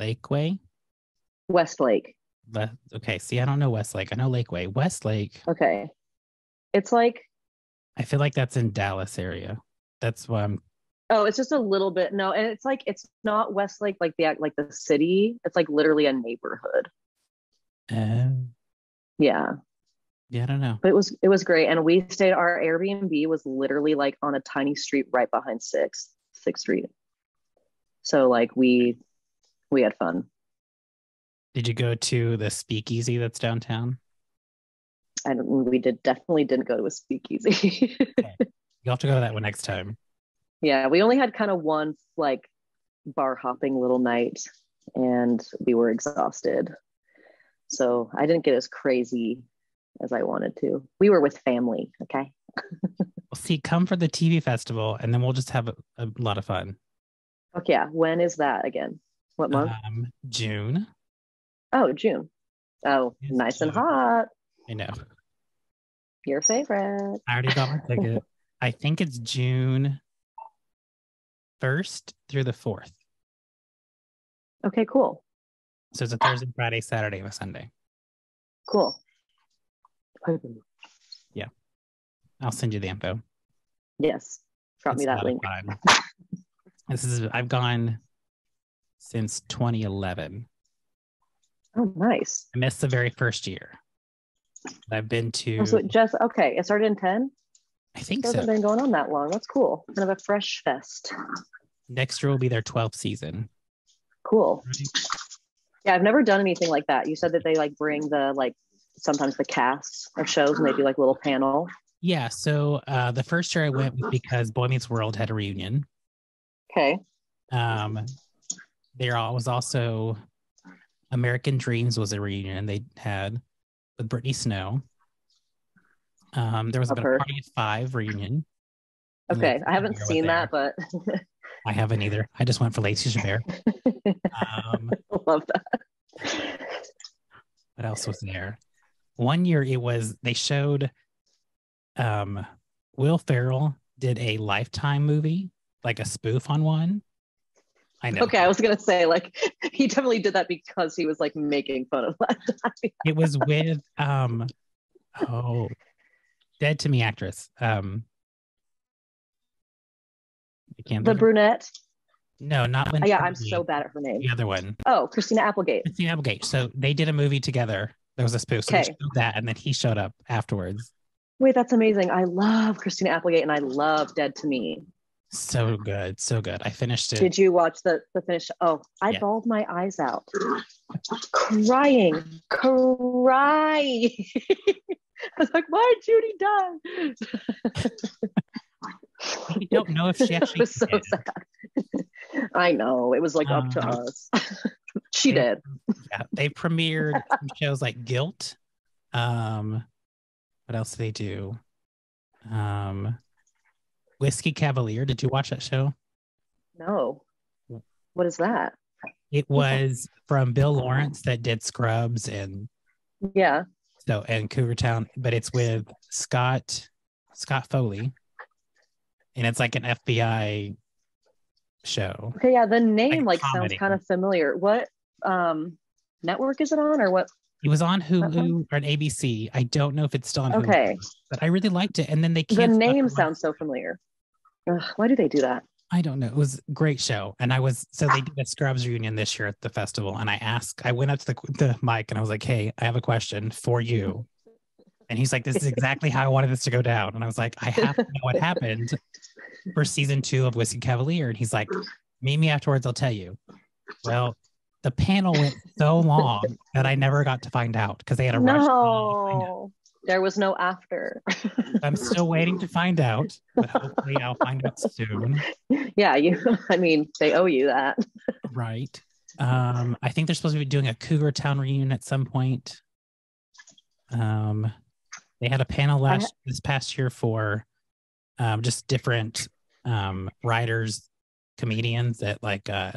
[SPEAKER 2] Lakeway?
[SPEAKER 3] Westlake.
[SPEAKER 2] Le- okay. See, I don't know Westlake. I know Lakeway. Westlake.
[SPEAKER 3] Okay. It's like,
[SPEAKER 2] I feel like that's in Dallas area. That's why I'm
[SPEAKER 3] oh, it's just a little bit. No, and it's like, it's not Westlake like the like the city. It's like literally a neighborhood.
[SPEAKER 2] uh,
[SPEAKER 3] Yeah.
[SPEAKER 2] yeah, I don't know.
[SPEAKER 3] but it was it was great and we stayed our airbnb was literally like on a tiny street right behind sixth sixth street so like we we had fun
[SPEAKER 2] Did you go to the speakeasy that's downtown?
[SPEAKER 3] and we did definitely didn't go to a speakeasy
[SPEAKER 2] You'll have to go to that one next time.
[SPEAKER 3] Yeah we only had kind of one like bar hopping little night and we were exhausted so i didn't get as crazy as i wanted to we were with family okay
[SPEAKER 2] Well, see, come for the TV festival and then we'll just have a, a lot of fun.
[SPEAKER 3] okay yeah when is that again what month
[SPEAKER 2] Um, June.
[SPEAKER 3] oh june oh
[SPEAKER 2] Yes,
[SPEAKER 3] nice and hot
[SPEAKER 2] I know.
[SPEAKER 3] Your favorite.
[SPEAKER 2] I already got my ticket. I think it's June 1st through the 4th.
[SPEAKER 3] Okay, cool.
[SPEAKER 2] So it's a Thursday, Friday, Saturday, and a Sunday.
[SPEAKER 3] Cool. Yeah.
[SPEAKER 2] I'll send you the info.
[SPEAKER 3] Yes. Drop me
[SPEAKER 2] It's a
[SPEAKER 3] that link.
[SPEAKER 2] This is I've gone since 2011.
[SPEAKER 3] Oh, nice.
[SPEAKER 2] I missed the very first year. I've been to
[SPEAKER 3] Oh, so just okay. It started in 10.
[SPEAKER 2] I think
[SPEAKER 3] It hasn't
[SPEAKER 2] so.
[SPEAKER 3] been going on that long. That's cool. Kind of a fresh fest.
[SPEAKER 2] Next year will be their 12th season.
[SPEAKER 3] Cool. Yeah, I've never done anything like that. You said that they like bring the like sometimes the casts of shows and they do like little panel.
[SPEAKER 2] Yeah. So uh, the first year I went was because Boy Meets World had a reunion.
[SPEAKER 3] Okay.
[SPEAKER 2] Um, there was also American Dreams was a reunion they had with Brittany Snow. Um, there was about a. Party of Five reunion.
[SPEAKER 3] Okay. I haven't seen that, but
[SPEAKER 2] I haven't either. I just went for Lacey Chabert. Um,
[SPEAKER 3] love that.
[SPEAKER 2] what else was there? One year it was they showed um Will Ferrell did a lifetime movie, like a spoof on one. I know.
[SPEAKER 3] Okay, I was gonna say like he definitely did that because he was like making fun of that.
[SPEAKER 2] It was with um oh dead to me actress. Um I can't
[SPEAKER 3] the brunette.
[SPEAKER 2] No, not Linda.
[SPEAKER 3] yeah, I'm so bad at her name.
[SPEAKER 2] the other one.
[SPEAKER 3] Oh, Christina Applegate.
[SPEAKER 2] Christina Applegate. So they did a movie together. There was a spoof. So
[SPEAKER 3] Okay.
[SPEAKER 2] that and then he showed up afterwards.
[SPEAKER 3] Wait, that's amazing. I love Christina Applegate and I love Dead to Me.
[SPEAKER 2] So good. So good. I finished it.
[SPEAKER 3] Did you watch the the finish? Oh, I
[SPEAKER 2] Yeah.
[SPEAKER 3] bawled my eyes out, crying, crying. I was like, "Why did Judy die?"
[SPEAKER 2] We don't know if she actually
[SPEAKER 3] was so
[SPEAKER 2] did.
[SPEAKER 3] sad. I know it was like up to
[SPEAKER 2] Um,
[SPEAKER 3] us. she did.
[SPEAKER 2] Yeah, they premiered shows like Guilt. Um, What else do they do? Um, Whiskey Cavalier. Did you watch that show?
[SPEAKER 3] No. What is that?
[SPEAKER 2] It was from Bill Lawrence that did Scrubs and
[SPEAKER 3] Yeah.
[SPEAKER 2] so and Cougar Town, but it's with Scott Scott Foley, and it's like an FBI show.
[SPEAKER 3] Okay, yeah, the name
[SPEAKER 2] Like
[SPEAKER 3] like, sounds kind of familiar. What um network is it on or what?
[SPEAKER 2] It was on. Hulu or an ABC. I don't know if it's still on Hulu,
[SPEAKER 3] Okay.
[SPEAKER 2] but I really liked it. And then they
[SPEAKER 3] came.
[SPEAKER 2] The
[SPEAKER 3] name sounds so familiar. Ugh, why do they do that?
[SPEAKER 2] I don't know. It was a great show. And I was so they ah. did a Scrubs reunion this year at the festival. And I asked, I went up to the, the mic and I was like, Hey, I have a question for you. And he's like, This is exactly how I wanted this to go down. And I was like, I have to know what happened for season two of Whiskey Cavalier. And he's like, Meet me afterwards, I'll tell you. Well, the panel went so long that I never got to find out because they had a rush.
[SPEAKER 3] There was no after.
[SPEAKER 2] I'm still waiting to find out, but hopefully I'll find out soon.
[SPEAKER 3] yeah, you I mean, they owe you that.
[SPEAKER 2] Right. Um, I think they're supposed to be doing a Cougar Town reunion at some point. Um, they had a panel last this past year for um, just different um, writers, comedians that like uh,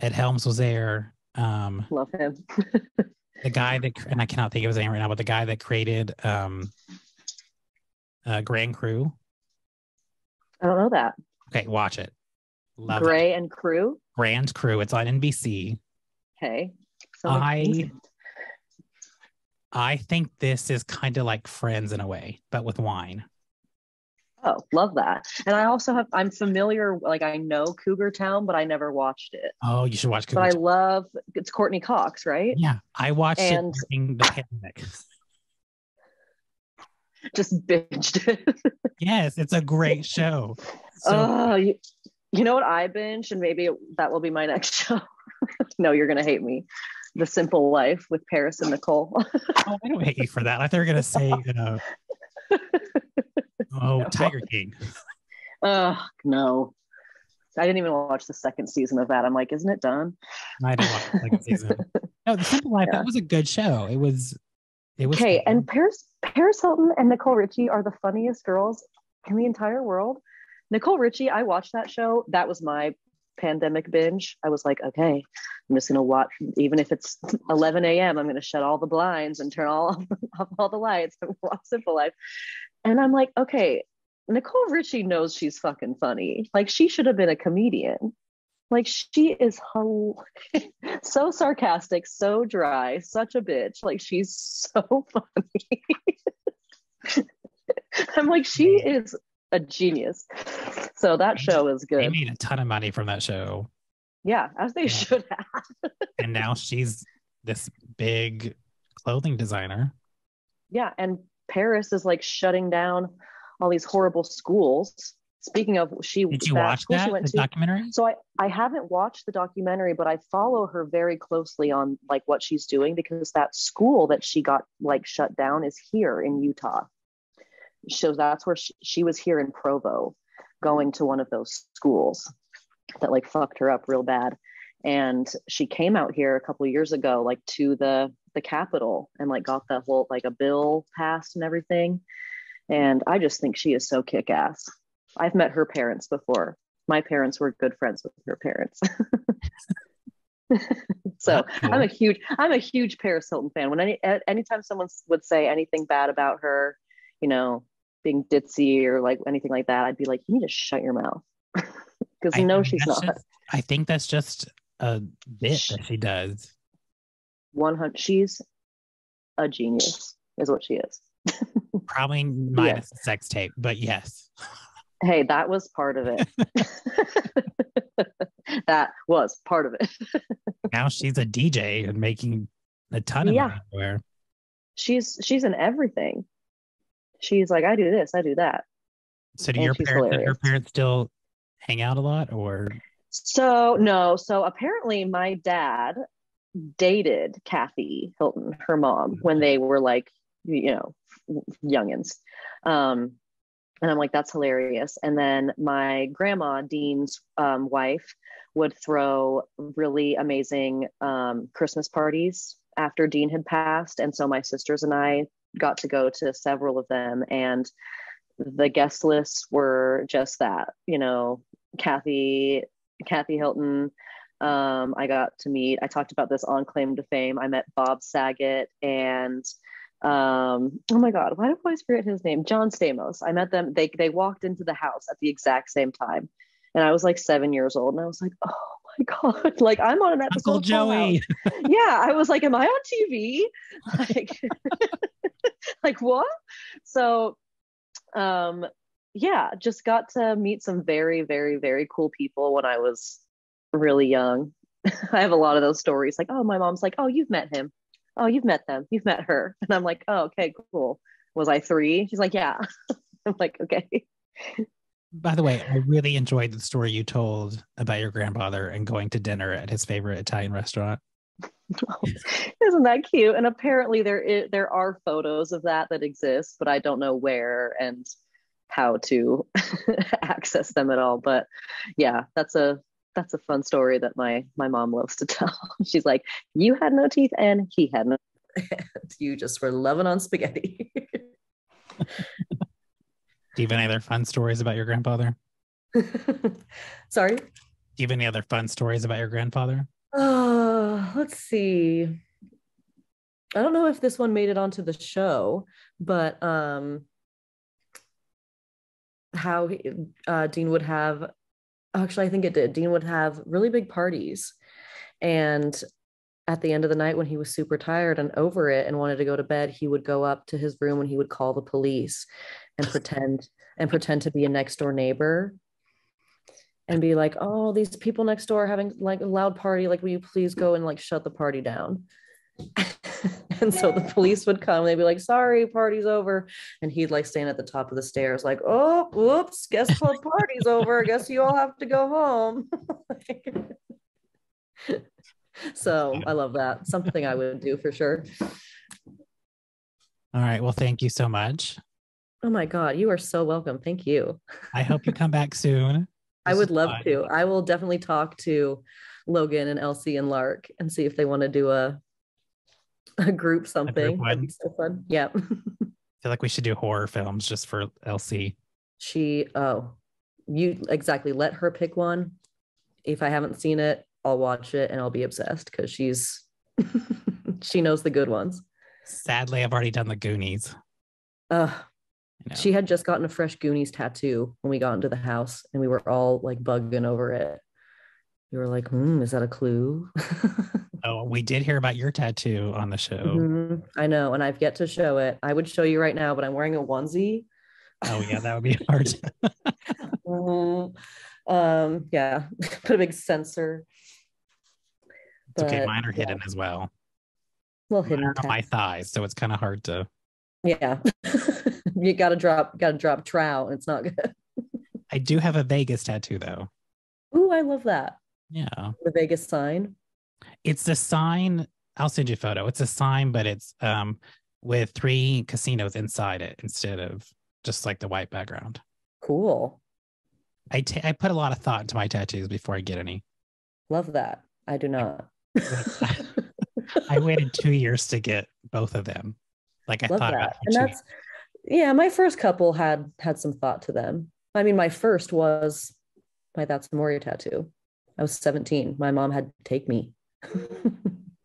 [SPEAKER 2] Ed Helms was there. Um,
[SPEAKER 3] Love him.
[SPEAKER 2] the guy that and I cannot think of his name right now, but the guy that created um, uh, Grand Crew.
[SPEAKER 3] I don't know that.
[SPEAKER 2] Okay, watch it. Love it.
[SPEAKER 3] Gray and Crew.
[SPEAKER 2] Grand Crew. It's on NBC.
[SPEAKER 3] Okay. So
[SPEAKER 2] I I think this is kind of like Friends in a way, but with wine.
[SPEAKER 3] Oh, love that. And I also have I'm familiar, like I know Cougar Town, but I never watched it.
[SPEAKER 2] Oh, you should watch
[SPEAKER 3] But I love it's Courteney Cox, right?
[SPEAKER 2] yeah, I watched
[SPEAKER 3] And-
[SPEAKER 2] it during the pandemic.
[SPEAKER 3] Just binged it.
[SPEAKER 2] yes, it's a great show. So
[SPEAKER 3] oh, you, you know what I binged, and maybe that will be my next show. no, you're gonna hate me. The Simple Life with Paris and Nicole.
[SPEAKER 2] oh, I don't hate you for that. I thought you were gonna say, you know, oh, Tiger King.
[SPEAKER 3] Ugh, no. I didn't even watch the second season of that. I'm like, isn't it done?
[SPEAKER 2] I didn't watch the second season. No, The Simple Life.
[SPEAKER 3] Yeah.
[SPEAKER 2] That was a good show. It was. It was.
[SPEAKER 3] Okay,
[SPEAKER 2] fun.
[SPEAKER 3] and Paris Paris Hilton and Nicole Richie are the funniest girls in the entire world. Nicole Richie, I watched that show. That was my pandemic binge. I was like, okay, I'm just gonna watch, even if it's 11 a.m. I'm gonna shut all the blinds and turn all off all the lights and watch Simple Life. And I'm like, okay, Nicole Richie knows she's fucking funny. Like she should have been a comedian. Like she is so sarcastic, so dry, such a bitch. Like she's so funny. I'm like, she is a genius. So that show is good.
[SPEAKER 2] they made a ton of money from that show,
[SPEAKER 3] Yeah, as they
[SPEAKER 2] Yeah.
[SPEAKER 3] should have.
[SPEAKER 2] and now she's this big clothing designer.
[SPEAKER 3] Yeah, and Paris is like shutting down all these horrible schools. Speaking of, she
[SPEAKER 2] Did you
[SPEAKER 3] that
[SPEAKER 2] watch that
[SPEAKER 3] went
[SPEAKER 2] the
[SPEAKER 3] to-
[SPEAKER 2] documentary?
[SPEAKER 3] So I, I haven't watched the documentary, but I follow her very closely on like what she's doing because that school that she got like shut down is here in Utah. So that's where she, she was here in Provo, going to one of those schools that like fucked her up real bad. And she came out here a couple years ago, like to the the Capitol, and like got the whole like a bill passed and everything. And I just think she is so kick ass. I've met her parents before my parents were good friends with her parents. so
[SPEAKER 2] cool.
[SPEAKER 3] I'm a huge I'm a huge Paris Hilton fan. When any anytime someone would say anything bad about her, you know, being ditzy or like anything like that, I'd be like, you need to shut your mouth. Because no,
[SPEAKER 2] think
[SPEAKER 3] she's not.
[SPEAKER 2] just- I think that's just a bit
[SPEAKER 3] Sh-
[SPEAKER 2] that she does.
[SPEAKER 3] One hundred. She's a genius, is what she is.
[SPEAKER 2] Probably minus the sex tape, but yes.
[SPEAKER 3] Hey, that was part of it. that was part of it.
[SPEAKER 2] Now she's a DJ and making a ton of
[SPEAKER 3] Yeah.
[SPEAKER 2] money.
[SPEAKER 3] She's she's in everything. She's like, I do this, I do that.
[SPEAKER 2] So do
[SPEAKER 3] And
[SPEAKER 2] your parents
[SPEAKER 3] hilarious.
[SPEAKER 2] parents still hang out a lot or
[SPEAKER 3] So no, so apparently my dad dated Kathy Hilton, her mom, when they were like, you know, youngins. Um, and I'm like, that's hilarious. And then my grandma, Dean's um, wife, would throw really amazing um, Christmas parties after Dean had passed. And so my sisters and I
[SPEAKER 4] got to go to several of them and the guest lists were just that you know kathy kathy hilton um, i got to meet i talked about this on claim to fame. I met bob saget and um, oh my god why do i always forget his name? John stamos. I met them they they walked into the house at the exact same time. And i was like seven years old and i was like oh my god like i'm on an episode
[SPEAKER 2] Uncle Joey.
[SPEAKER 4] yeah i was like am i on tv like like what? So um yeah just got to meet some very very very cool people when i was really young. I have a lot of those stories like oh my mom's like oh you've met him. Oh you've met them. You've met her. And i'm like oh okay cool. Was i three? She's like yeah. I'm like okay.
[SPEAKER 2] By the way, I really enjoyed the story you told about your grandfather and going to dinner at his favorite Italian restaurant.
[SPEAKER 4] Isn't that cute? And apparently there is, there are photos of that that exist, but I don't know where and how to access them at all. But yeah, that's a that's a fun story that my my mom loves to tell. She's like, "You had no teeth, and he had no."
[SPEAKER 3] you just were loving on spaghetti.
[SPEAKER 2] Do you have any other fun stories about your grandfather?
[SPEAKER 3] Sorry.
[SPEAKER 2] Do you have any other fun stories about your grandfather?
[SPEAKER 3] Uh, let's see. I don't know if this one made it onto the show, but um, how uh, Dean would have actually, I think it did. Dean would have really big parties, and at the end of the night when he was super tired and over it and wanted to go to bed, he would go up to his room and he would call the police and pretend and pretend to be a next door neighbor and be like, "Oh, these people next door are having like a loud party. Like, will you please go and like shut the party down?" and so the police would come. They'd be like, "Sorry, party's over," and he'd like stand at the top of the stairs, like, "Oh, whoops, guess what? Party's over. I guess you all have to go home." so I love that. Something I would do for sure.
[SPEAKER 2] All right. Well, thank you so much.
[SPEAKER 3] Oh my God, you are so welcome. Thank you.
[SPEAKER 2] I hope you come back soon.
[SPEAKER 3] I would love
[SPEAKER 2] fun.
[SPEAKER 3] to. I will definitely talk to Logan and LC and Lark and see if they want to do a a group something. Be
[SPEAKER 2] one.
[SPEAKER 3] so fun. Yeah.
[SPEAKER 2] I feel like we should do horror films just for LC.
[SPEAKER 3] she oh you exactly let her pick one. If I haven't seen it, I'll watch it and I'll be obsessed because she's she knows the good ones.
[SPEAKER 2] Sadly, I've already done the Goonies.
[SPEAKER 3] Uh she had just gotten a fresh Goonies tattoo when we got into the house and we were all like bugging over it. We were like, hmm, is that a clue?
[SPEAKER 2] oh, we did hear about your tattoo on the show.
[SPEAKER 3] Mhm. I know, and I've yet to show it. I would show you right now, but I'm wearing a onesie.
[SPEAKER 2] Oh yeah, that would be hard.
[SPEAKER 3] Mhm. um, yeah, put a big censor.
[SPEAKER 2] It's okay, mine are
[SPEAKER 3] yeah,
[SPEAKER 2] hidden as well. Well,
[SPEAKER 3] hidden
[SPEAKER 2] on my thighs, so it's kind of hard to.
[SPEAKER 3] Yeah, you gotta drop, gotta drop trout, and it's not good.
[SPEAKER 2] I do have a Vegas tattoo though.
[SPEAKER 3] Ooh, I love that.
[SPEAKER 2] Yeah,
[SPEAKER 3] The Vegas sign.
[SPEAKER 2] it's a sign. I'll send you a photo. It's a sign, but it's um with three casinos inside it instead of just like the white background.
[SPEAKER 3] Cool.
[SPEAKER 2] I I put a lot of thought into my tattoos before I get any.
[SPEAKER 3] Love that. I do not.
[SPEAKER 2] I waited two years to get both of them. Like I
[SPEAKER 3] love
[SPEAKER 2] thought
[SPEAKER 3] that
[SPEAKER 2] about
[SPEAKER 3] and that's yeah my first couple had had some thought to them i mean my first was my that's the Amore tattoo i was 17 my mom had to take me.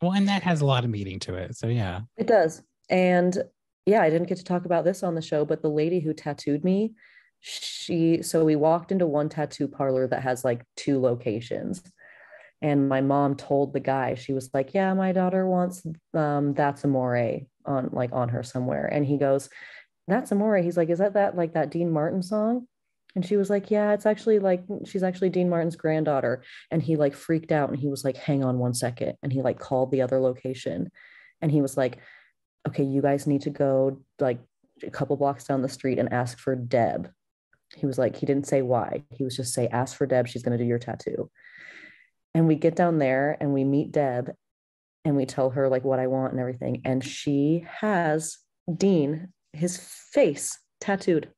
[SPEAKER 2] Well, and that has a lot of meaning to it. So yeah,
[SPEAKER 3] it does. And yeah i didn't get to talk about this on the show but the lady who tattooed me she so we walked into one tattoo parlor that has like two locations. And my mom told the guy she was like yeah my daughter wants um that's amore on like on her somewhere. And he goes that's amore. He's like is that that like that dean martin song and she was like yeah it's actually like she's actually dean martin's granddaughter. And he like freaked out and he was like hang on one second. And he like called the other location. And he was like okay you guys need to go like a couple blocks down the street and ask for deb. He was like he didn't say why. He was just say ask for deb. She's going to do your tattoo. And we get down there and we meet deb and we tell her like what i want and everything. And she has dean his face tattooed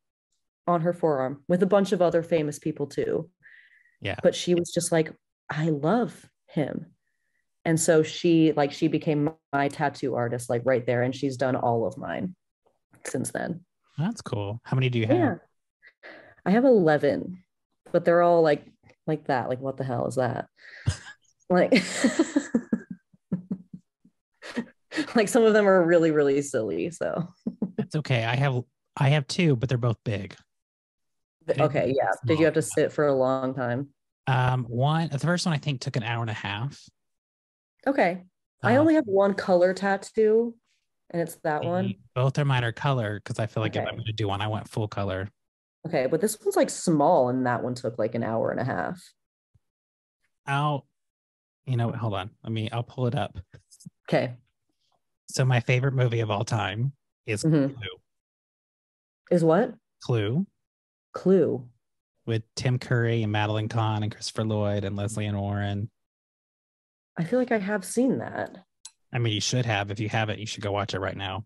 [SPEAKER 3] on her forearm with a bunch of other famous people too
[SPEAKER 2] yeah.
[SPEAKER 3] but she was just like i love him and so she like she became my tattoo artist like right there and she's done all of mine since then.
[SPEAKER 2] That's cool. How many do you have?
[SPEAKER 3] Yeah. I have 11, but they're all like like that. Like what the hell is that? like like some of them are really really silly, so
[SPEAKER 2] That's okay. I have I have two, but they're both big.
[SPEAKER 3] Okay, yeah. Did you have to sit for a long time?
[SPEAKER 2] Um, one the first one I think took an hour and a half.
[SPEAKER 3] Okay. I
[SPEAKER 2] Uh,
[SPEAKER 3] only have one color tattoo and it's that one.
[SPEAKER 2] Both are minor color because I feel like if I'm gonna do one, I want full color.
[SPEAKER 3] Okay, but this one's like small and that one took like an hour and a half.
[SPEAKER 2] I'll, you know, what, hold on. Let me. I'll pull it up.
[SPEAKER 3] Okay.
[SPEAKER 2] So my favorite movie of all time is
[SPEAKER 3] Mhm.
[SPEAKER 2] Clue.
[SPEAKER 3] Is what?
[SPEAKER 2] Clue
[SPEAKER 3] Clue.
[SPEAKER 2] with Tim Curry and Madeline Kahn and Christopher Lloyd and Lesley Ann Warren.
[SPEAKER 3] I feel like I have seen that.
[SPEAKER 2] I mean, you should have. If you haven't, you should go watch it right now.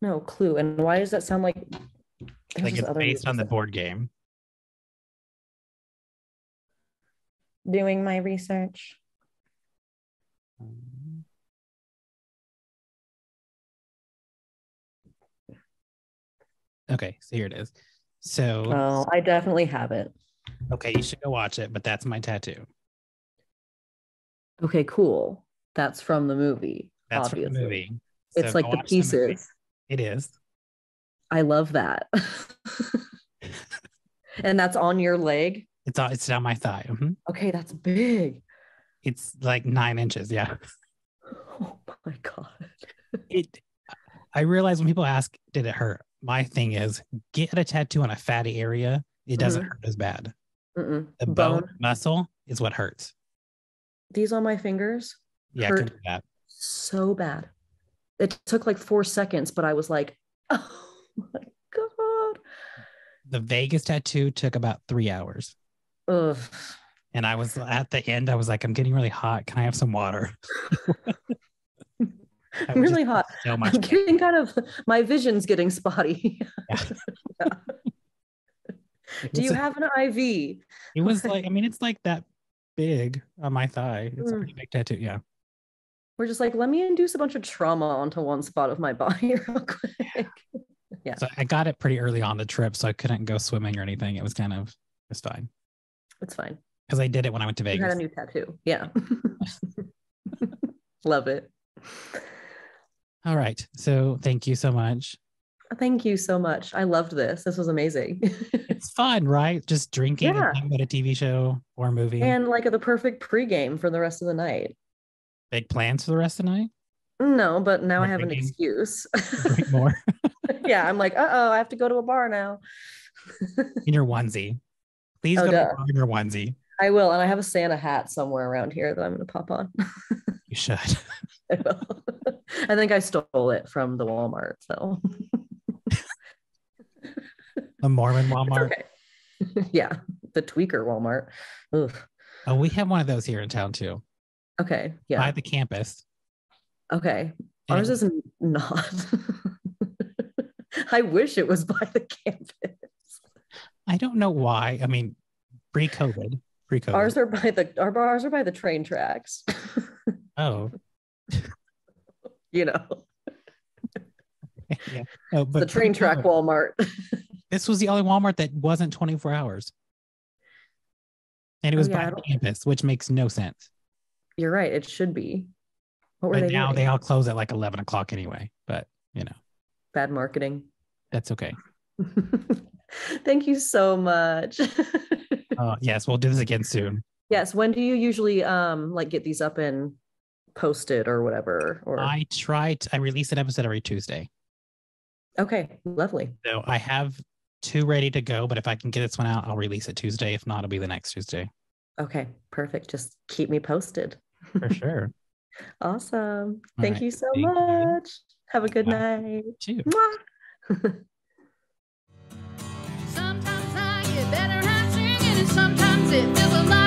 [SPEAKER 3] No, Clue. And why does that sound like
[SPEAKER 2] like it's based on the board game.
[SPEAKER 3] doing my research.
[SPEAKER 2] Okay, so here it is. So
[SPEAKER 3] Oh, I definitely have it.
[SPEAKER 2] okay, you should go watch it. But that's my tattoo.
[SPEAKER 3] Okay, cool. That's from the movie.
[SPEAKER 2] That's
[SPEAKER 3] obviously.
[SPEAKER 2] from the movie.
[SPEAKER 3] It's like the
[SPEAKER 2] watch movie.
[SPEAKER 3] pieces.
[SPEAKER 2] it is.
[SPEAKER 3] I love that. and that's on your leg.
[SPEAKER 2] It's on. It's down my thigh. Mhm.
[SPEAKER 3] Okay, that's big.
[SPEAKER 2] It's like nine inches. Yeah.
[SPEAKER 3] Oh my god.
[SPEAKER 2] It. I realize when people ask, "Did it hurt?" My thing is, get a tattoo on a fatty area. It doesn't
[SPEAKER 3] Mhm.
[SPEAKER 2] hurt as bad.
[SPEAKER 3] Mm-mm.
[SPEAKER 2] The bone,
[SPEAKER 3] Bone.
[SPEAKER 2] muscle is what hurts.
[SPEAKER 3] These on my fingers
[SPEAKER 2] Yeah,
[SPEAKER 3] Hurt. so bad. It took like four seconds, but I was like, oh my god.
[SPEAKER 2] The Vegas tattoo took about three hours.
[SPEAKER 3] Ugh.
[SPEAKER 2] And I was at the end, I was like, I'm getting really hot. Can I have some water?
[SPEAKER 3] I'm really hot.
[SPEAKER 2] So much.
[SPEAKER 3] I'm getting kind of my vision's getting spotty.
[SPEAKER 2] It
[SPEAKER 3] Do you
[SPEAKER 2] a-
[SPEAKER 3] have an IV?
[SPEAKER 2] It was like, I mean, it's like that big on my thigh. It's a
[SPEAKER 3] Mm.
[SPEAKER 2] pretty big tattoo. Yeah.
[SPEAKER 3] We're just like, let me induce a bunch of trauma onto one spot of my body real quick. Yeah.
[SPEAKER 2] So I got it pretty early on the trip, so I couldn't go swimming or anything. It was kind of, it's fine
[SPEAKER 3] It's fine.
[SPEAKER 2] because I did it when I went to
[SPEAKER 3] You
[SPEAKER 2] Vegas.
[SPEAKER 3] had a new tattoo. Yeah. Love it.
[SPEAKER 2] All right. So thank you so much.
[SPEAKER 3] Thank you so much. I loved this. This was amazing.
[SPEAKER 2] It's fun, right? Just drinking
[SPEAKER 3] Yeah.
[SPEAKER 2] about a TV show or movie.
[SPEAKER 3] and like the perfect pregame for the rest of the night.
[SPEAKER 2] Big plans for the rest of the night?
[SPEAKER 3] No, but now I have an excuse.
[SPEAKER 2] Drink more
[SPEAKER 3] yeah, I'm like, uh oh, I have to go to a bar now.
[SPEAKER 2] in your onesie. Please
[SPEAKER 3] Oh,
[SPEAKER 2] go to the
[SPEAKER 3] duh.
[SPEAKER 2] bar in your onesie.
[SPEAKER 3] I will, and I have a Santa hat somewhere around here that I'm going to pop on.
[SPEAKER 2] You should.
[SPEAKER 3] I will. I think I stole it from the Walmart, so
[SPEAKER 2] The Mormon Walmart.
[SPEAKER 3] okay. yeah, the tweaker Walmart. Ugh.
[SPEAKER 2] Oh, we have one of those here in town too.
[SPEAKER 3] Okay, Yeah.
[SPEAKER 2] By the campus.
[SPEAKER 3] okay.
[SPEAKER 2] And
[SPEAKER 3] Ours is not. I wish it was by the campus.
[SPEAKER 2] I don't know why. I mean, pre-COVID. Pre-COVID.
[SPEAKER 3] Ours are by the our bars are by the train tracks.
[SPEAKER 2] Oh,
[SPEAKER 3] you know,
[SPEAKER 2] yeah. Oh, but
[SPEAKER 3] the train track Walmart.
[SPEAKER 2] This was the only Walmart that wasn't 24 hours. And it
[SPEAKER 3] Oh,
[SPEAKER 2] was
[SPEAKER 3] yeah,
[SPEAKER 2] by campus, which makes no sense.
[SPEAKER 3] You're right. It should be. What
[SPEAKER 2] But
[SPEAKER 3] they
[SPEAKER 2] now
[SPEAKER 3] doing?
[SPEAKER 2] they all close at like 11 o'clock anyway. But, you know,
[SPEAKER 3] Bad marketing.
[SPEAKER 2] that's okay.
[SPEAKER 3] Thank you so much.
[SPEAKER 2] Uh, yes, we'll do this again soon.
[SPEAKER 3] yes. When do you usually um like get these up and posted or whatever? Or
[SPEAKER 2] I try to, I release an episode every Tuesday.
[SPEAKER 3] okay, lovely.
[SPEAKER 2] So I have two ready to go, but if I can get this one out, I'll release it Tuesday. If not, it'll be the next Tuesday
[SPEAKER 3] Okay, perfect. Just keep me posted.
[SPEAKER 2] for sure.
[SPEAKER 3] Awesome.
[SPEAKER 2] All
[SPEAKER 3] Thank
[SPEAKER 2] right.
[SPEAKER 3] you so
[SPEAKER 2] Thank you.
[SPEAKER 3] much. Have a good
[SPEAKER 2] Bye.
[SPEAKER 3] night.
[SPEAKER 2] Too.
[SPEAKER 1] Sometimes I get better at singing, and sometimes it feels a lot